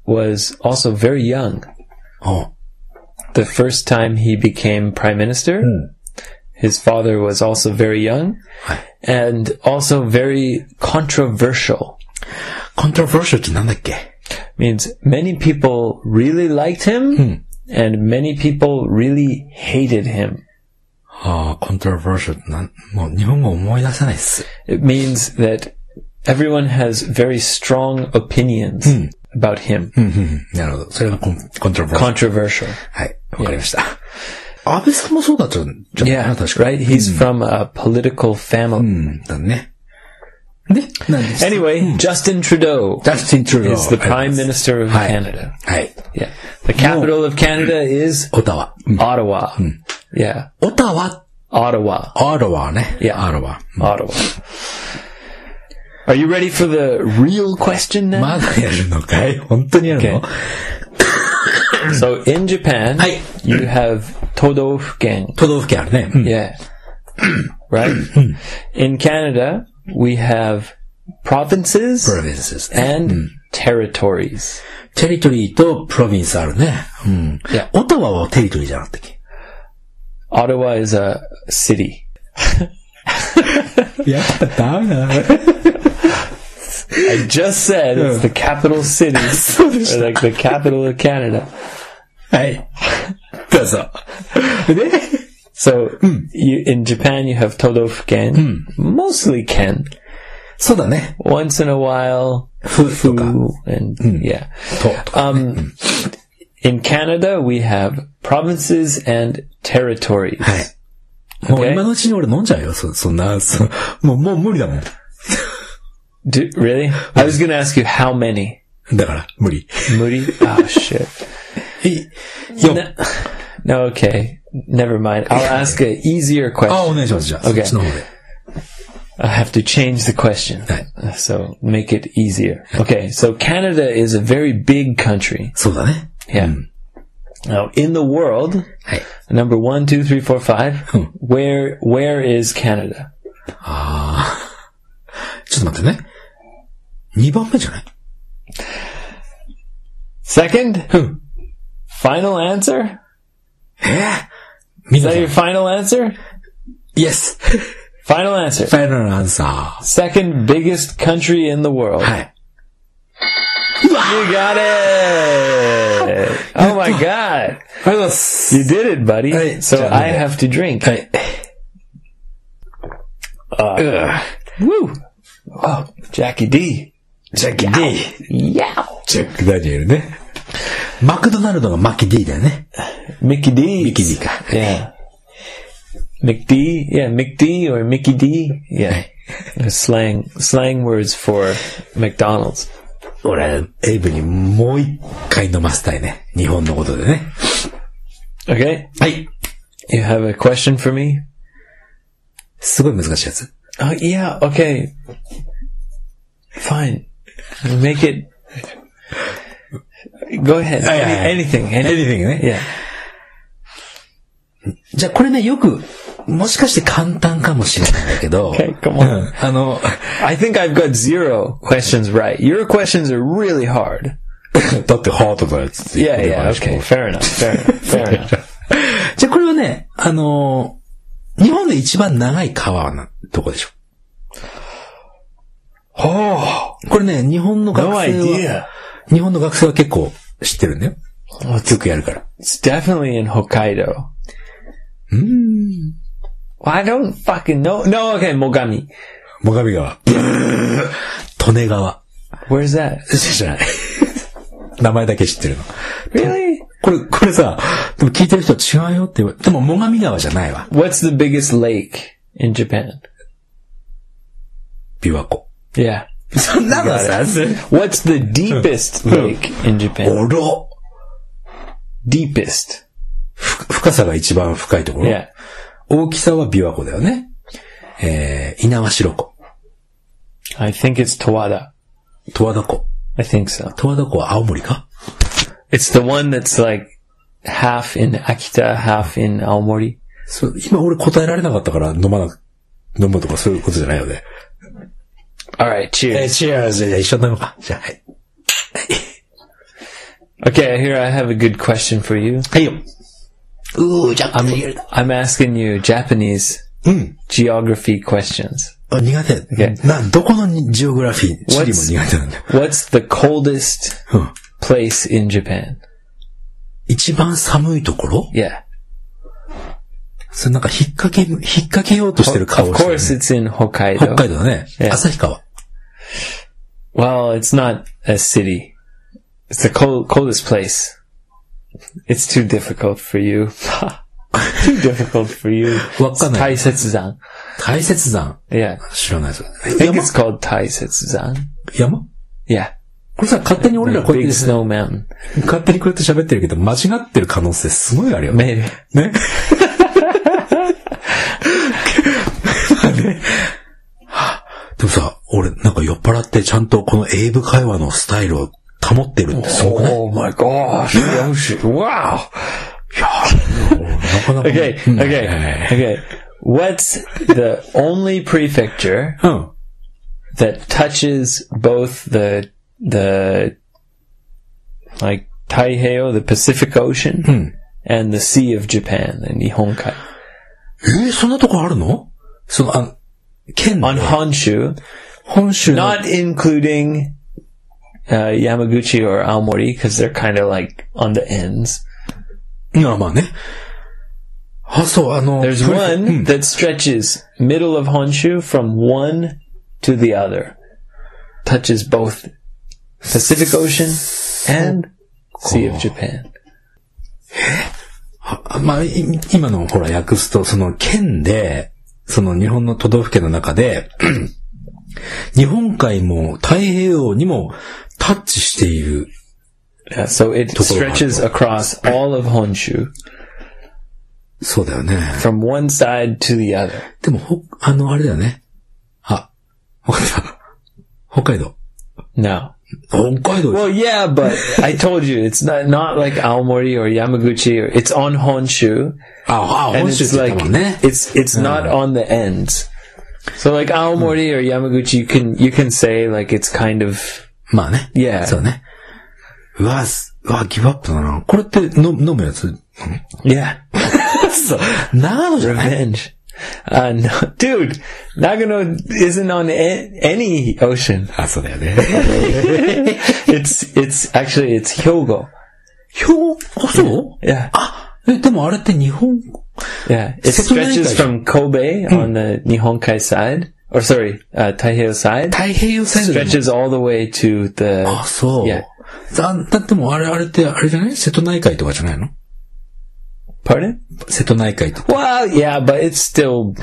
was also very young. おう The first time he became prime minister, his father was also very young はい。 and also very controversial. コントロバーシャルってなんだっけ Means many people really liked him and many people really hated him. ああ、コントロバーシャルってなん、もう日本語思い出せないっす。 It means that everyone has very strong opinions about him. うんうんうん。なるほど。それがコンコントロバーシャル。 Controversial. はい。わかりました。 安倍さんもそうだったんじゃないか Yeah, な、確か right? He's from a political family. うん、だね。で、何でした Anyway, Justin Trudeau Justin Trudeau is the Prime Minister of Hi. Canada. はい。 Yeah. The capital of Canada is オタワ。 Ottawa. Yeah. オタワ、 Ottawa. アロワね。いやアロワ。 Ottawa. Are you ready for the real question now? まだやるのかい本当にやるの So in Japan, Hi. you have Todofuken. 都道府県あるね。うん Yeah. right? in Canada, we have provinces プロビンスですね。 and territories. テリトリーとプロビンスあるね。うん。いやオタワはテリトリーじゃなかったっけ Ottawa is a city. やっぱダメだ。 I just said it's the capital city, or like the capital of Canada. はい。どうぞ。で、 So you, in Japan, you have Todofuken, mostly Ken. そうだね。 Once in a while, ふとか、 Fu, and yeah. ととか。 Um, in Canada, we have provinces and territories. はい。もう Okay. 今のうちに俺飲んじゃうよ。そそんな、そもう、もう無理だもん。 Do, really? I was going to ask you how many. だから、無理。 Muri? Oh shit. いよ No, no, okay. Never mind. I'll ask a easier あ、 question. お願いします。じゃあ、 Okay. そっちの方で。 I have to change the question. Right. So make it easier. Okay. So Canada is a very big country. そうだね。 Yeah. Now in the world, はい。 number one, two, three, four, five. Where where is Canada? ちょっと待ってね。2番目じゃない Second? うん。 Final answer? みん Is な that your final answer? Yes! Final answer. ファイナルアンサ Second biggest country in the world. ー。はい。 You got it! Oh my god! ありがとうございます。 You did it, buddy. Hey, so John, I okay. have to drink. はい。 Woo! Oh, Jackie D. ジャッキ D。 Yeah. ジャック・ダニエルね。マクドナルドがマキ D だよね。 Mickey D. Mickey D か。 Yeah. McD. Yeah, McD or Mickey D. Yeah. slang slang words for McDonald's. 俺、エイブにもう一回飲ませたいね。日本のことでね。Okay. はい。You have a question for me? すごい難しいやつ。Oh yeah. Okay. Fine. Make it. Go ahead. Any- anything. Anything. anything ね。Yeah. じゃあこれね、よく、もしかして簡単かもしれないんだけど。Okay, come う on. んあの、I think I've got zero questions right. Your questions are really hard. だってハートだやつ。Yeah, yeah. Okay. Fair enough. Fair enough. Fair enough. じゃあこれはね、あのー日本で一番長い川はな、どこでしょう Oh, これね、日本の学 no 生は、idea. 日本の学生は結構知ってるんだよ。よくやるから。It's definitely in Hokkaido. Hmm. Well, I don't fucking know. No, okay, Mogami. 最上川。ブー利根川。Where's that? 知らない。名前だけ知ってるの。Really? これ、これさ、でも聞いてる人は違うよって言われでも、最上川じゃないわ。What's the biggest lake in Japan? 琵琶湖。Yeah. そんなのさ、What's the deepest lake in Japan? おろ。Deepest. ふ深さが一番深いところ。Yeah. 大きさは琵琶湖だよね。えー、猪苗代湖。I think it's Tawada. 十和田湖。I think so. 十和田湖は青森か It's the one that's like half in Akita, half in Aomori. そう今俺答えられなかったから飲まな、飲むとかそういうことじゃないよね。All right, え cheers. ー、チアーズじゃあ一緒に飲むか。じゃあ、はい。Okay, here I have a good question for you. はいよ。うー、じゃあ、I'm, I'm asking you Japanese うん。geography questions. あ苦手。Okay. な、どこのジオグラフィー、地理も苦手なんだよ。What's the coldest うん。place in Japan? 一番寒いところ Yeah. それなんか引っ掛け、引っ掛けようとしてる顔 Of してる course, it's in 北 Hokkaido. 海道だね。Yeah. 旭川。Well, it's not a city. It's the cold, coldest place. It's too difficult for you. too difficult for you. わかんない。大切山。大雪山。Yeah. 知らないそれ。I think 山 it's called 大雪山。山？Yeah. これさ、勝手に俺らこうやっ big て、snow mountain. 勝手にこうやって喋ってるけど、間違ってる可能性すごいあるよね。Maybe. ね？まあねはあでもさ、俺なんか酔っ払ってちゃんとこの英語会話のスタイルを保ってるってすごくない Oh my gosh. Yoshi. Wow. なかなか。 Okay. うん Okay. Okay. What's the only prefecture うん。 that touches both the, the, like, Taiheiyo, the Pacific Ocean, and the Sea of Japan, the Nihonkai? えーそんなとこあるのその、あの、県 On で Honshu, 本州の not including uh, Yamaguchi or Aomori, because they're kind of like on the ends. まあまあね。あ、そう、あの、 There's プレ one うん that stretches middle of Honshu from one to the other. Touches both Pacific Ocean and Sea of Japan. あまあ、い今のほら訳すと、その県で、その日本の都道府県の中で、日本海も太平洋にも タッチしている。 Yeah, so it stretches across all of Honshu そうだよね。 from one side to the other. でも、ほ、あの、あれだよね。あ、わかった。北海道。 No. 北海道 Well, yeah, but I told you it's not not like Aomori or Yamaguchi or it's on Honshu あ、あ、 and 本州っ it's て言っ like たもんね。 it's it's not on the ends. So like Aomori or Yamaguchi, you can you can say like it's kind of まあね。Yeah. そうね。うわ、すうわ、ギブアップだな。これって飲飲むやつ yeah そう。長野じゃない revenge. Uh, no, dude, Nagano isn't on a- any ocean. あ、そうだよね。It's it's actually it's Hyogo. 兵あ、そう Yeah, あ、え、でもあれって日本、yeah. It Setonaikai. stretches from Kobe on the Nihonkai side, or sorry, uh, Taiheiyo side. 太平洋サイドでも Stretches all the way to the あ、そう。 Yeah. だだってもうあれ、あれって、あれじゃない瀬戸内海とかじゃないの pardon. 瀬戸内海とか。 Well, yeah, but it's still.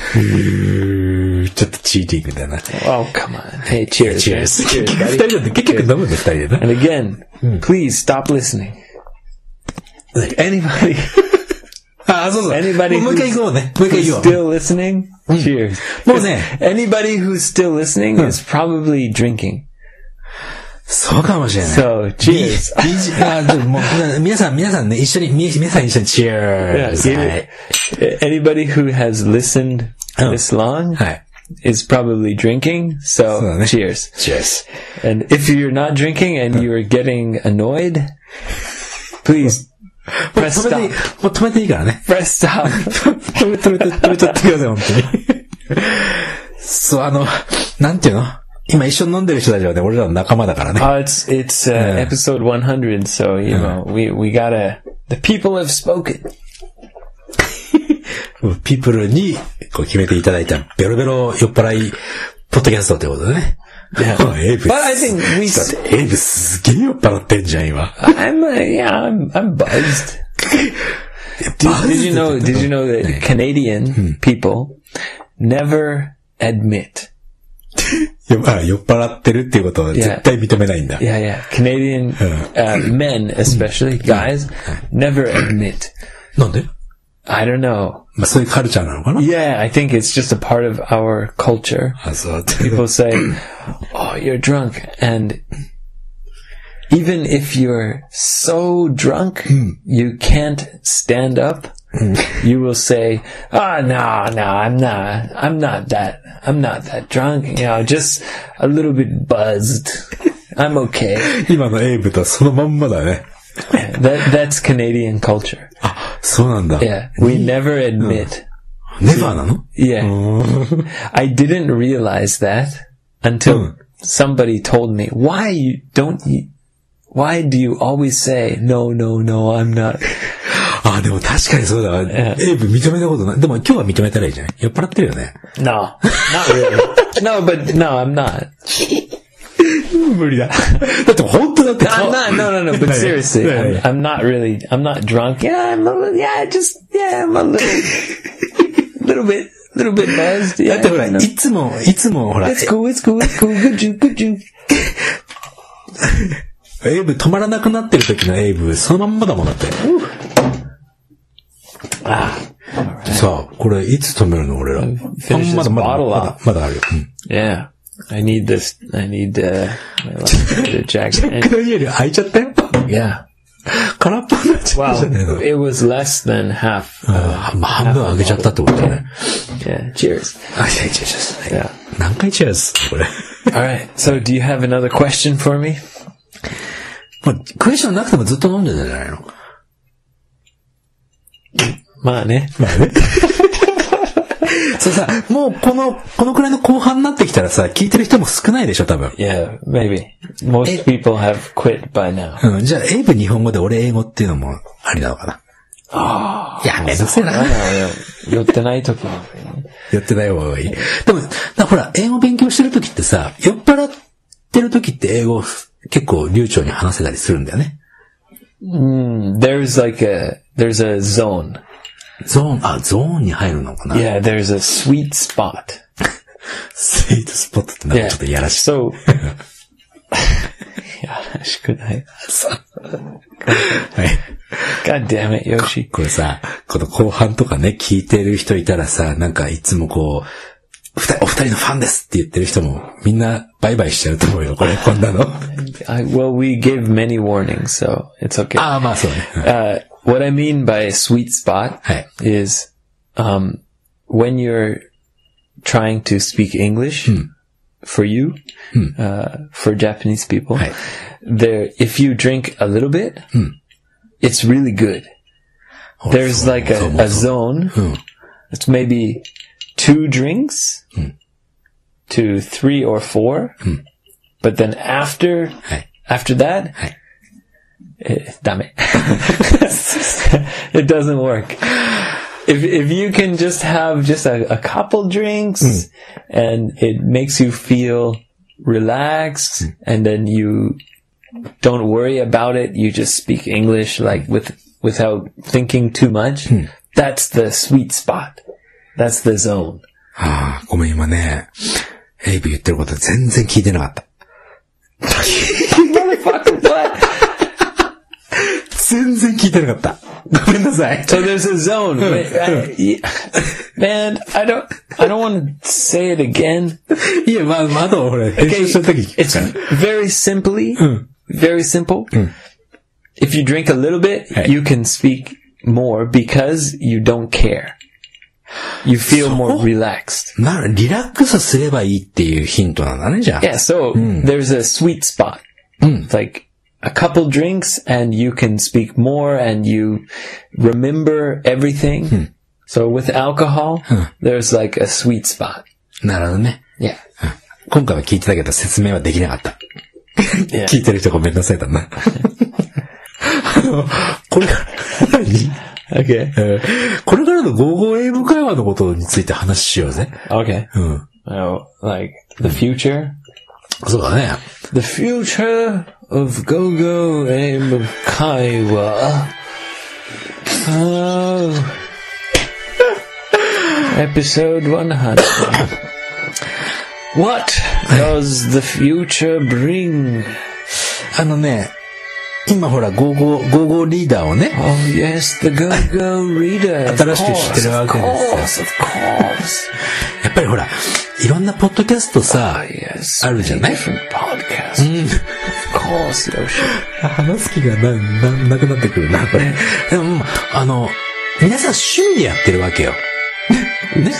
ちょっとチーティングだな。 Oh, come on. Hey, cheers. チェ man. ース。 Cheers, 結局 buddy. 二人で、結局飲むんで二人でな。 And again, please stop listening. Anybody, あ、そうそう。 Anybody もう一回行こうね。もう一回 who's 行こう。 still listening, cheers. もうね、 Anybody who's still listening is probably drinking. そうかもしれない。 So, cheers. BG あ、でももう、皆さん、皆さんね、一緒に、み皆さん一緒にチェー Yeah, ズ。 you- はい。 Anybody who has listened this long はい。 is probably drinking. So, そうだね。 cheers. チェーズ。 And if you're not drinking and you're getting annoyed, please もう止めていい.もう止めていいからね。Press stop. 止め、止めて、止めちゃってください、本当に。そう、あの、なんていうの？今一緒に飲んでる人たちはね、俺らの仲間だからね。Uh, it's it's uh, Yeah. episode 100, so you know we we gotta. The people have spoken. ピープルに、こう決めていただいた、ベロベロ酔っ払い、ポッドキャストってことでね。Yeah. エイブ But I think we. エイブすげえ酔っ払ってんじゃん、今。I'm uh, yeah. I'm I'm buzzed. Did, did you know? Did you know that Canadian people never admit? よあ酔っ払ってるっていうことは絶対認めないんだ。Yeah, yeah. Canadian uh, men, especially guys, never admit. なんで I don't know. まあそういうカルチャーなのかな Yeah, I think it's just a part of our culture. あ、そう。 people say, "Oh, you're drunk," and even if you're so drunk you can't stand up, you will say, "Ah, no, no, I'm not. I'm not that. I'm not that drunk. You know, just a little bit buzzed. I'm okay." 今のエイブとそのまんまだね。 that that's Canadian culture. そうなんだ。 Yeah, we never admit. ネバーなの Yeah. I didn't realize that until Hmm. somebody told me, why you don't you, why do you always say, no, no, no, I'm not? あ、でも確かにそうだわ。エイブ認めたことない。でも今日は認めたらいいじゃない酔っ払ってるよね。 No, not really. no, but no, I'm not. 無理だ。だって本当だって顔 I'm not. No, no, no. But seriously, I'm. I'm not really. I'm not drunk. Yeah, I'm a little. Yeah, just yeah, I'm a little, little bit, little bit buzzed. だ Yeah, ってほら.いつも、いつもほら、It's cool. It's cool. It's cool. Good you. Good you. エイブ止まらなくなってる時のエイブ、そのまんまだもんだって。さあ、これいつ止めるの俺ら。だ this まだ、まだまだあるよ。うん。Yeah. I need this. I need uh, my left jacket. クロイエル開いちゃったよ。 Yeah. 空っぽになっちゃったじゃねえ Wow. の。 It was less than half. あまあ半分上げちゃったってことだね。 Yeah. Cheers. あ、違う違う違う。 Yeah. 何回チェアスこれ。 All right. So, do you have another question for me? まあ、クエスチョンなくてもずっと飲んでたんじゃないのまあね。 そうさ、もうこの、このくらいの後半になってきたらさ、聞いてる人も少ないでしょ、多分。Yeah, maybe. Most people have quit by now. うん、じゃあ、エイブ日本語で俺英語っていうのもありなのかな？ああ。いや、めんどくせえな。寄ってない時に。やってない方がいい。でも、だほら、英語勉強してる時ってさ、酔っ払ってる時って英語結構流暢に話せたりするんだよね。Mm, there's like a there's a zone. ゾーン、あ、ゾーンに入るのかな？Yeah, there's a sweet spot. スイートスポットってなんか.ちょっといやらしい。So. yeah, should I? はい。God damn it, Yoshi. これさ、この後半とかね、聞いてる人いたらさ、なんかいつもこう、二人、お二人のファンですって言ってる人も、みんなバイバイしちゃうと思うよ、これ、こんなの。I, well, we give many warnings, so it's okay. ああ、まあそうね。Uh, what I mean by a sweet spot is um, when you're trying to speak English for you, uh, for Japanese people. There, if you drink a little bit, it's really good. There's like a, a zone. It's maybe two drinks to three or four, but then after after that, はい。eh, damn it. it doesn't work. If if you can just have just a, a couple drinks and it makes you feel relaxed and then you don't worry about it, you just speak English like with without thinking too much. That's the sweet spot. That's the zone. ああ、ごめん、今ね、エイブ言ってること全然聞いてなかった。 Motherfucker, what? 全然聞いてなかった。ごめんなさい。 So there's a zone. Wait, I- yeah. Man, I don't I don't want to say it again. いや、まあ、まだ俺、編集した時聞く It's から。 very simply, very simple. If you drink a little bit, Hey. you can speak more because you don't care. You feel more relaxed. な、リラックスすればいいっていうヒントなんだね、じゃあ。 Yeah, so there's a sweet spot. Like a couple drinks and you can speak more and you remember everything. So with alcohol, there's like a sweet spot. なるほどね。 Yeah. 今回は聞いてたけど説明はできなかった。 Yeah. 聞いてる人ごめんなさいだな。あの、これから、何 Okay. えーこれからの55英語会話のことについて話しようぜ。 Okay. うん。 Oh, like the future? そうだね。 The future of Gogo and Kaiwa. Oh. Episode 100. what does the future bring? あのね、今ほら、ゴーゴーリーダーをね。Oh yes, the GoGo reader. 新しく知ってるわけですよ。Of course, of course. やっぱりほら、いろんなポッドキャストさ、oh, yes, あるじゃない different podcasts.、うん Yoshi. 話す気がな、な、なくなってくるな、これ。でも、あの、皆さん趣味でやってるわけよ。ね。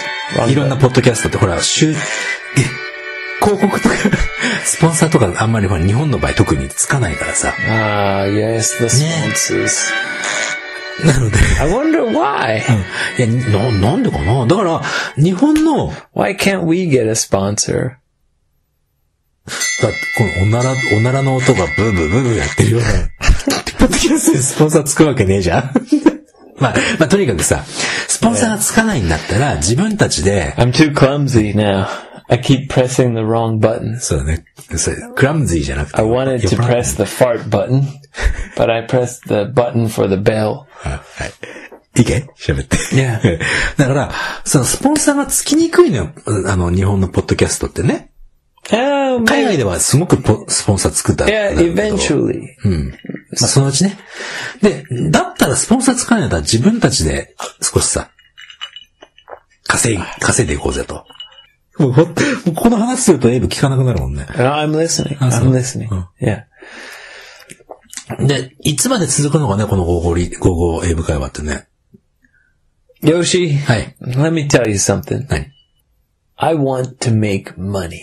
いろんなポッドキャストってほら、週、え広告とか、スポンサーとかあんまりほら、日本の場合特につかないからさ。Ah, yes, the sponsors. なので、I wonder why. いや、な、なんでかなだから、日本の、Why can't we get a sponsor? だこのおなら、おならの音がブーブーブーブーやってるような、ポッドキャストでスポンサーつくわけねえじゃん。まあ、まあ、とにかくさ、スポンサーがつかないんだったら、自分たちで、I'm too clumsy now. I keep pressing the wrong buttons. そうだね。それクラムズィーじゃなくて。I wanted to press the fart button, but I pressed the button for the bell. あはい。いいかい喋って。Yeah. だから、そのスポンサーがつきにくいのよ。あの、日本のポッドキャストってね。Oh, 海.外ではすごくポスポンサー作ったんだ Yeah, けど eventually. うん。まあ、そのうちね。で、だったらスポンサー使うんだったら自分たちで少しさ、稼い、稼いでいこうぜと。もうほこの話するとエイブ聞かなくなるもんね。I'm listening. Ah, I'm listening. oh. Yeah. で、いつまで続くのかね、このゴーゴリ、ゴーゴーエイブ会話ってね。Yoshi, はい。let me tell you something. 何 I want to make money.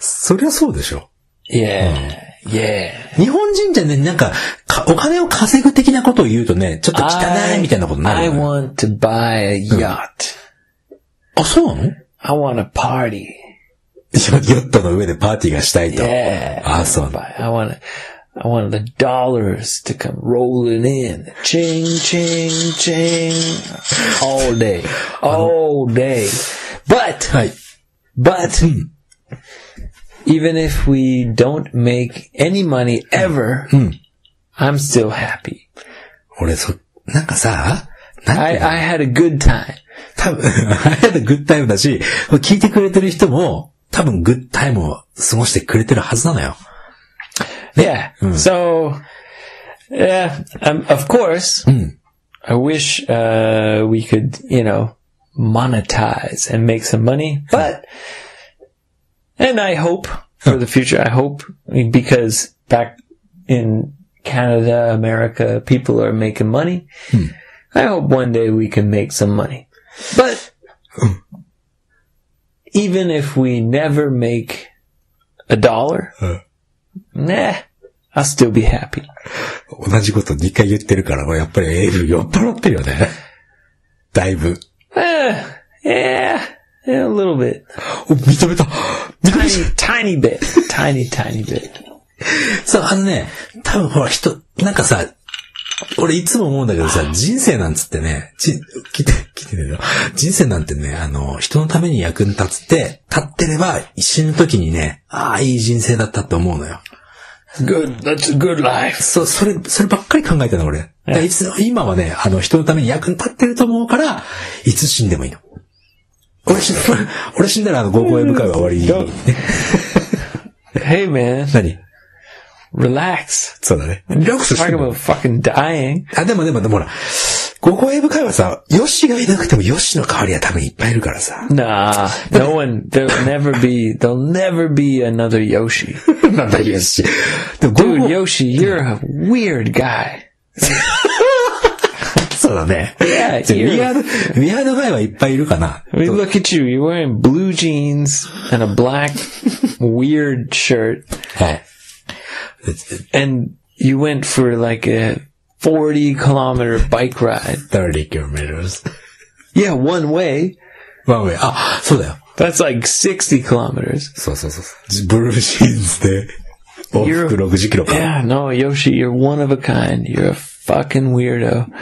そりゃそうでしょ。Yeah. Yeah. 日本人じゃね、なんか、かお金を稼ぐ的なことを言うとね、ちょっと汚いみたいなことにな I るのよ。want to buy a yacht. あ、そうなの I want a party. ヨットの上でパーティーがしたいと。Yeah. あ、そう。Buy- I want I want the dollars to come rolling in. Ching, ching, ching. All day. All day. But, はい。 but, even if we don't make any money ever, I'm still happy. 俺、そ、なんかさ、なんて I, いうの I had a good time. 多分、I had a good time だし、聞いてくれてる人も、多分グッドタイムを過ごしてくれてるはずなのよ。 Yeah. So, yeah, um, of course, I wish uh, we could, you know, monetize and make some money, but, and I hope for the future, I hope because back in Canada, America, people are making money. I hope one day we can make some money. But even if we never make a dollar, nah, I'll still be happy. 同じこと2回言ってるから、やっぱりエイブ酔っ払ってるよね。だいぶ。 Uh, yeah, yeah, a little bit. お、認めた。認め Tiny, tiny bit. Tiny, tiny bit. そう、あのね、多分ほら人、なんかさ、俺いつも思うんだけどさ、人生なんつってね、ち、聞いて、聞いてねよ。人生なんてね、あの、人のために役に立つって、立ってれば、死ぬ時にね、ああ、いい人生だったって思うのよ。Good. That's a good life. そう、それ、そればっかり考えてるの、俺。だからいつ、今はね、あの、人のために役に立ってると思うから、いつ死んでもいいの。俺死んだ、俺死んだら、あの、合コンへ向かうは終わり。Hey, man, 何？Relax. そうだね。リラックスしてんの about fucking dying. あ、でもでもでもほら、合コンエブ会はさ、ヨッシーがいなくてもヨッシーの代わりは多分いっぱいいるからさ。 Nah, no one. There'll never be. There'll never be another Yoshi. なんだヨッシー。でも合 Dude, コン Yoshi, you're a weird guy. そうだね。 Yeah, じゃあ you're- ウィアード、ウィアードガイはいっぱいいるかな。 I mean, look at you. You're wearing blue jeans and a black weird shirt, はい。 and you went for like a 40 kilometer bike ride. 30 kilometers. Yeah, one way. ワンウェイ。あ、そうだよ。 That's like 60 kilometers. そうそうそう。ブルーシーンズで、往復60キロか。 Yeah, no, Yoshi, you're one of a kind. You're a fucking weirdo.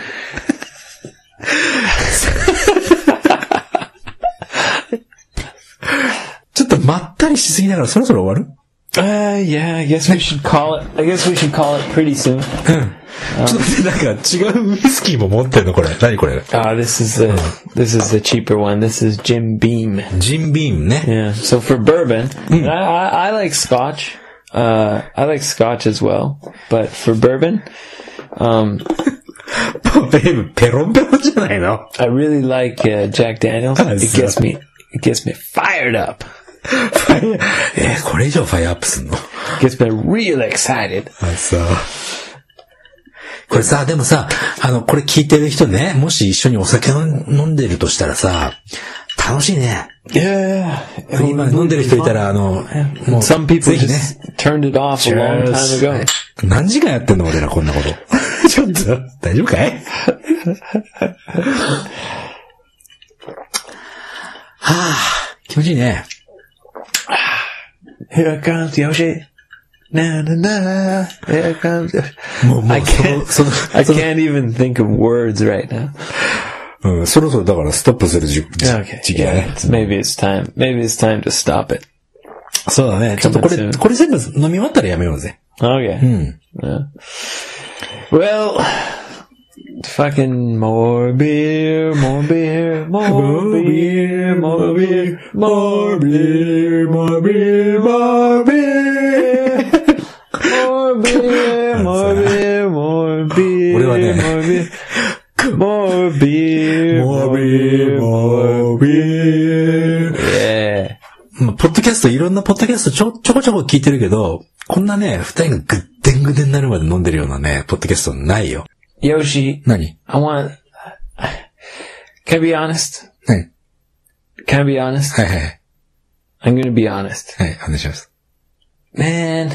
ちょっとまったりしすぎながらそろそろ終わる Uh, yeah, I guess we should call it. I guess we should call it pretty soon. ちょっと待って、なんか違うウイスキーも持ってんのこれ。何これ Ah, this is the this is the cheaper one. This is Jim Beam. ジンビームね。 Yeah. So for bourbon, I, I, I like Scotch. Uh, I like Scotch as well. But for bourbon, um, ベイブペロンペロンじゃないの I really like uh, Jack Daniels. It gets me. It gets me fired up. えーこれ以上ファイアアップすんの？Gets me real excited. あ、そう。これさ、でもさ、あの、これ聞いてる人ね、もし一緒にお酒を飲んでるとしたらさ、楽しいね。Yeah. 今飲んでる人いたら、あの、もう、Some people ぜひね。turned it off a long time ago. 何時間やってんの俺らこんなこと。ちょっと、大丈夫かい？はあ、気持ちいいね。Here comes Yoshi. Na na na. Here comes Yoshi. もう、も I う、その、 can't. その、 I その can't even think of words right now. うん、そろそろだからストップする時 Okay. 時期だ Yeah. ね。 It's, maybe it's time. Maybe it's time to stop it. そうだね。ちょっとこれ、 soon. これ全部飲み終わったらやめようぜ。 Okay. うん。 Yeah. Well, Fucking more beer, more beer, more beer, more beer, more beer, more beer, more beer. More beer, more beer, more beer, 俺はね more beer. More beer, more beer, more beer. まあポッドキャスト、いろんなポッドキャストちょ、ちょこちょこ聞いてるけど、こんなね、二人がぐってんぐでになるまで飲んでるようなね、ポッドキャストないよ。Yoshi, 何 I want. Can I be honest? 何 Can I be honest? はいはいはい。 I'm gonna be honest. はい、お願いします。 Man,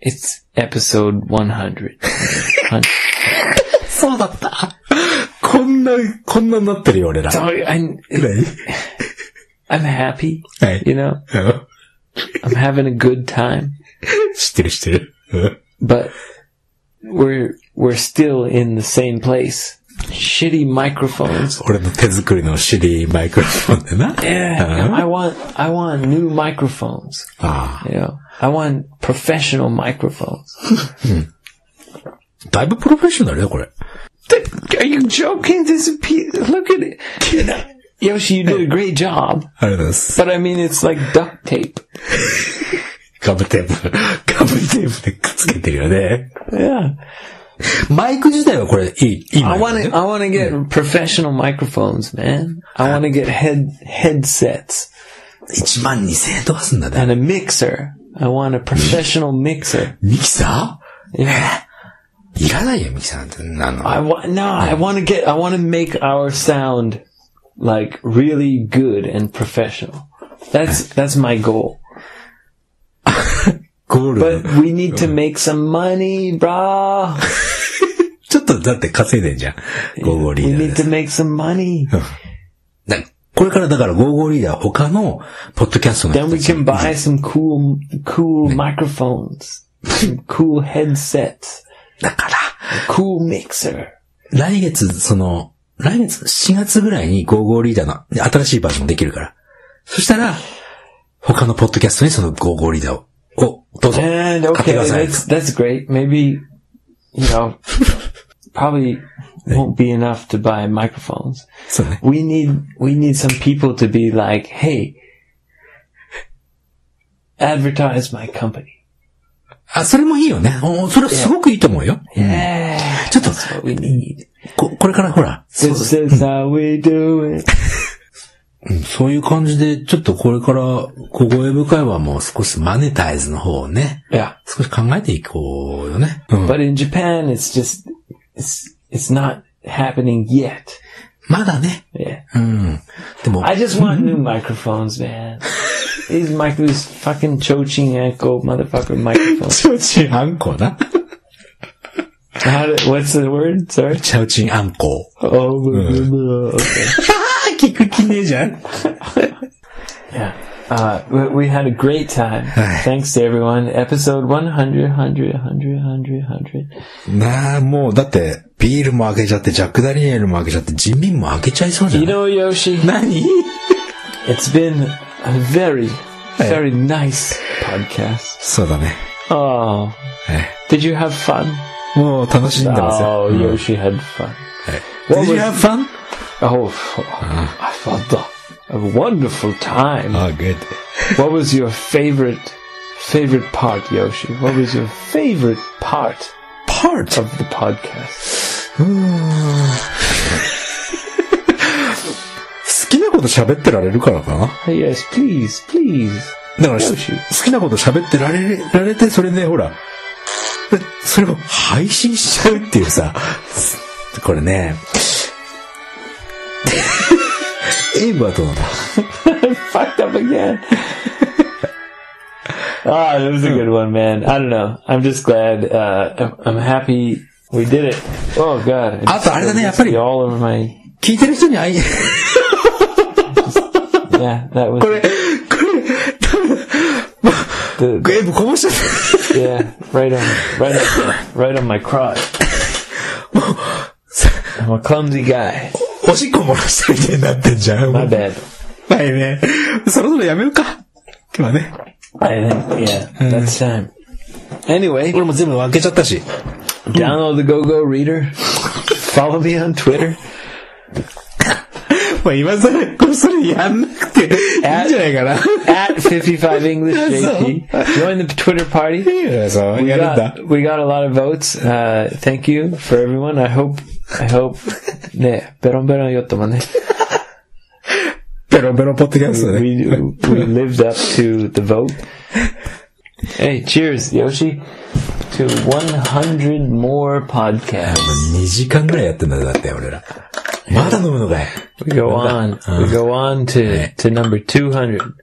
it's episode 100. そうだった。こんな、こんなになってるよ、俺ら。 so I, 何 I'm happy, はい。 you know? うん I'm having a good time, 知ってる知ってる。うん but we're, we're still in the same place. Shitty microphones. 俺の手作りのシリマイクロフォンでな。 Yeah, I want, I want new microphones. あ You know, I want professional microphones. あ。だいぶプロフェッショナルよ、これ。 Are you joking? This is pe- look at it. You know, Yoshi, you did a great job, ありがとうございます。 but I mean, it's like duct tape. ガムテープ、ガムテープでくっつけてるよね。 Yeah, マイク自体はこれいい、いいマ I イク want だ to. よ I want to get professional microphones, man. I want to get head headsets 1万2000円とかすんだね。 and a mixer. I want a professional mixer. ミキサ Yeah, ーいらないよ、ミキサーなんて。あの I want. No, I want to get. I want to make our sound like really good and professional. That's that's my goal. ゴール But we need to make some money, brah. ちょっとだって稼いでんじゃん。ゴーゴーリ We ーダー need で to make some money. だこれからだからゴーゴーリーダー他のポッドキャストの Then 人 we たち can buy some cool, cool microphones, some cool headsets, だから、cool mixer. 来月、その、来月4月ぐらいにゴーゴーリーダーの新しいバージョンできるから。そしたら、他のポッドキャストにそのゴーゴーリーダーを、をどうぞ。 And 買って okay, ください。 that's that's great. Maybe, you know, probably won't be enough to buy microphones. そうね。 We need we need some people to be like, hey, advertise my company. あ、それもいいよね。おそれすごくいいと思うよ。 Yeah, ちょっと、 that's what we need. ここれからほら、そう This is how we do it. うんそういう感じで、ちょっとこれから、小声部会話も少しマネタイズの方をね、Yeah. 少し考えていこうよね。うん。But in Japan, it's just, it's, it's not happening yet. まだね。Yeah. うん。でも、I just want new microphones, man. These mic, these fucking Chochin Echo motherfucker microphones. チャオチンあんこな。How what's the word? Sorry. チャオチンあんこ。Oh, okay. 聞く気ねえじゃん。 Yeah. Uh, we, we had a great time. Thanks to everyone. Episode 100, 100, 100, 100, 100. なあ、もう、だって、ビールも開けちゃって、ジャックダニエルも開けちゃって、ジンビンも開けちゃいそうじゃ You ない know, Yoshi, 何 it's been a very, very nice podcast. そうだね。 Oh, え did you have fun? えもう楽しんでますよ。 Oh, うん Yoshi had fun. Did What you was- have fun? Oh, I felt a, a wonderful time. Oh, good. What was your favorite favorite part, Yoshi? What was your favorite part Part? of the podcast? うーん好きなこと喋ってられるからかな。 Yes, please, please. だから、よし好きなこと喋ってられ、られて、それで、ほら、でそれを配信しちゃうっていうさ、これね、 エイブはどうなんだ Fucked up again. Ah, that was a good one, man. I don't know. I'm just glad. Uh, I'm, I'm happy we did it. Oh God! あとあれだね、やっぱり all over my. 聞いてる人に会い、 Yeah, that was これ、これ、 the, エイブこぼしちゃっ yeah, right on, right on, right on my crotch. I'm a clumsy guy. た。 おしっこ漏らしたみたいになってんじゃん。 My bad. はいね。そろそろやめようか。今日はね。 I think, yeah, that's time. Anyway, 俺も全部開けちゃったし。 download the Go Go Reader. Follow me on Twitter. まあ今さら、これそれやんなくていいんじゃないかな。 At 55EnglishJP. Join the Twitter party. いやそう、 We やるんだ。 got, we got a lot of votes. Uh, thank you for everyone. I hope, I hope, ね、ベロンベロンよっともね。ペロペロポッドキャスト we, ね。 we lived up to the vote. Hey, cheers, Yoshi, to 100 more podcasts. 2時間ぐらいやってんだよ、だって俺ら。まだ飲むのかい We go on, we go on to, to number 200.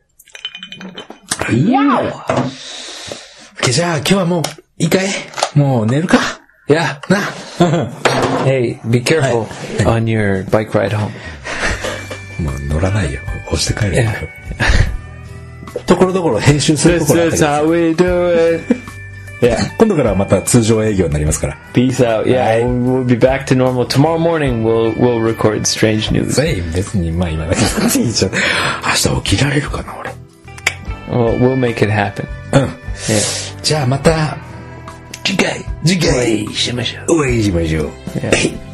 じゃあ今日はもう、いいかいもう寝るか。 Yeah. な。 Hey, be careful on your bike ride home. もう乗らないよ。押して帰るよ Yeah.。ところどころ編集すると This ころあった is けど how we do it. いや、今度からはまた通常営業になりますから。 Peace out. Yeah, we'll, we'll be back to normal tomorrow morning. We'll we'll record strange news. ぜひ別に、まあ今だけいいじゃん明日起きられるかな、俺。 We'll, we'll make it happen. うん。 Yeah. じゃあまた、 次回、次回、しましょう。お会いしましょう。Yeah.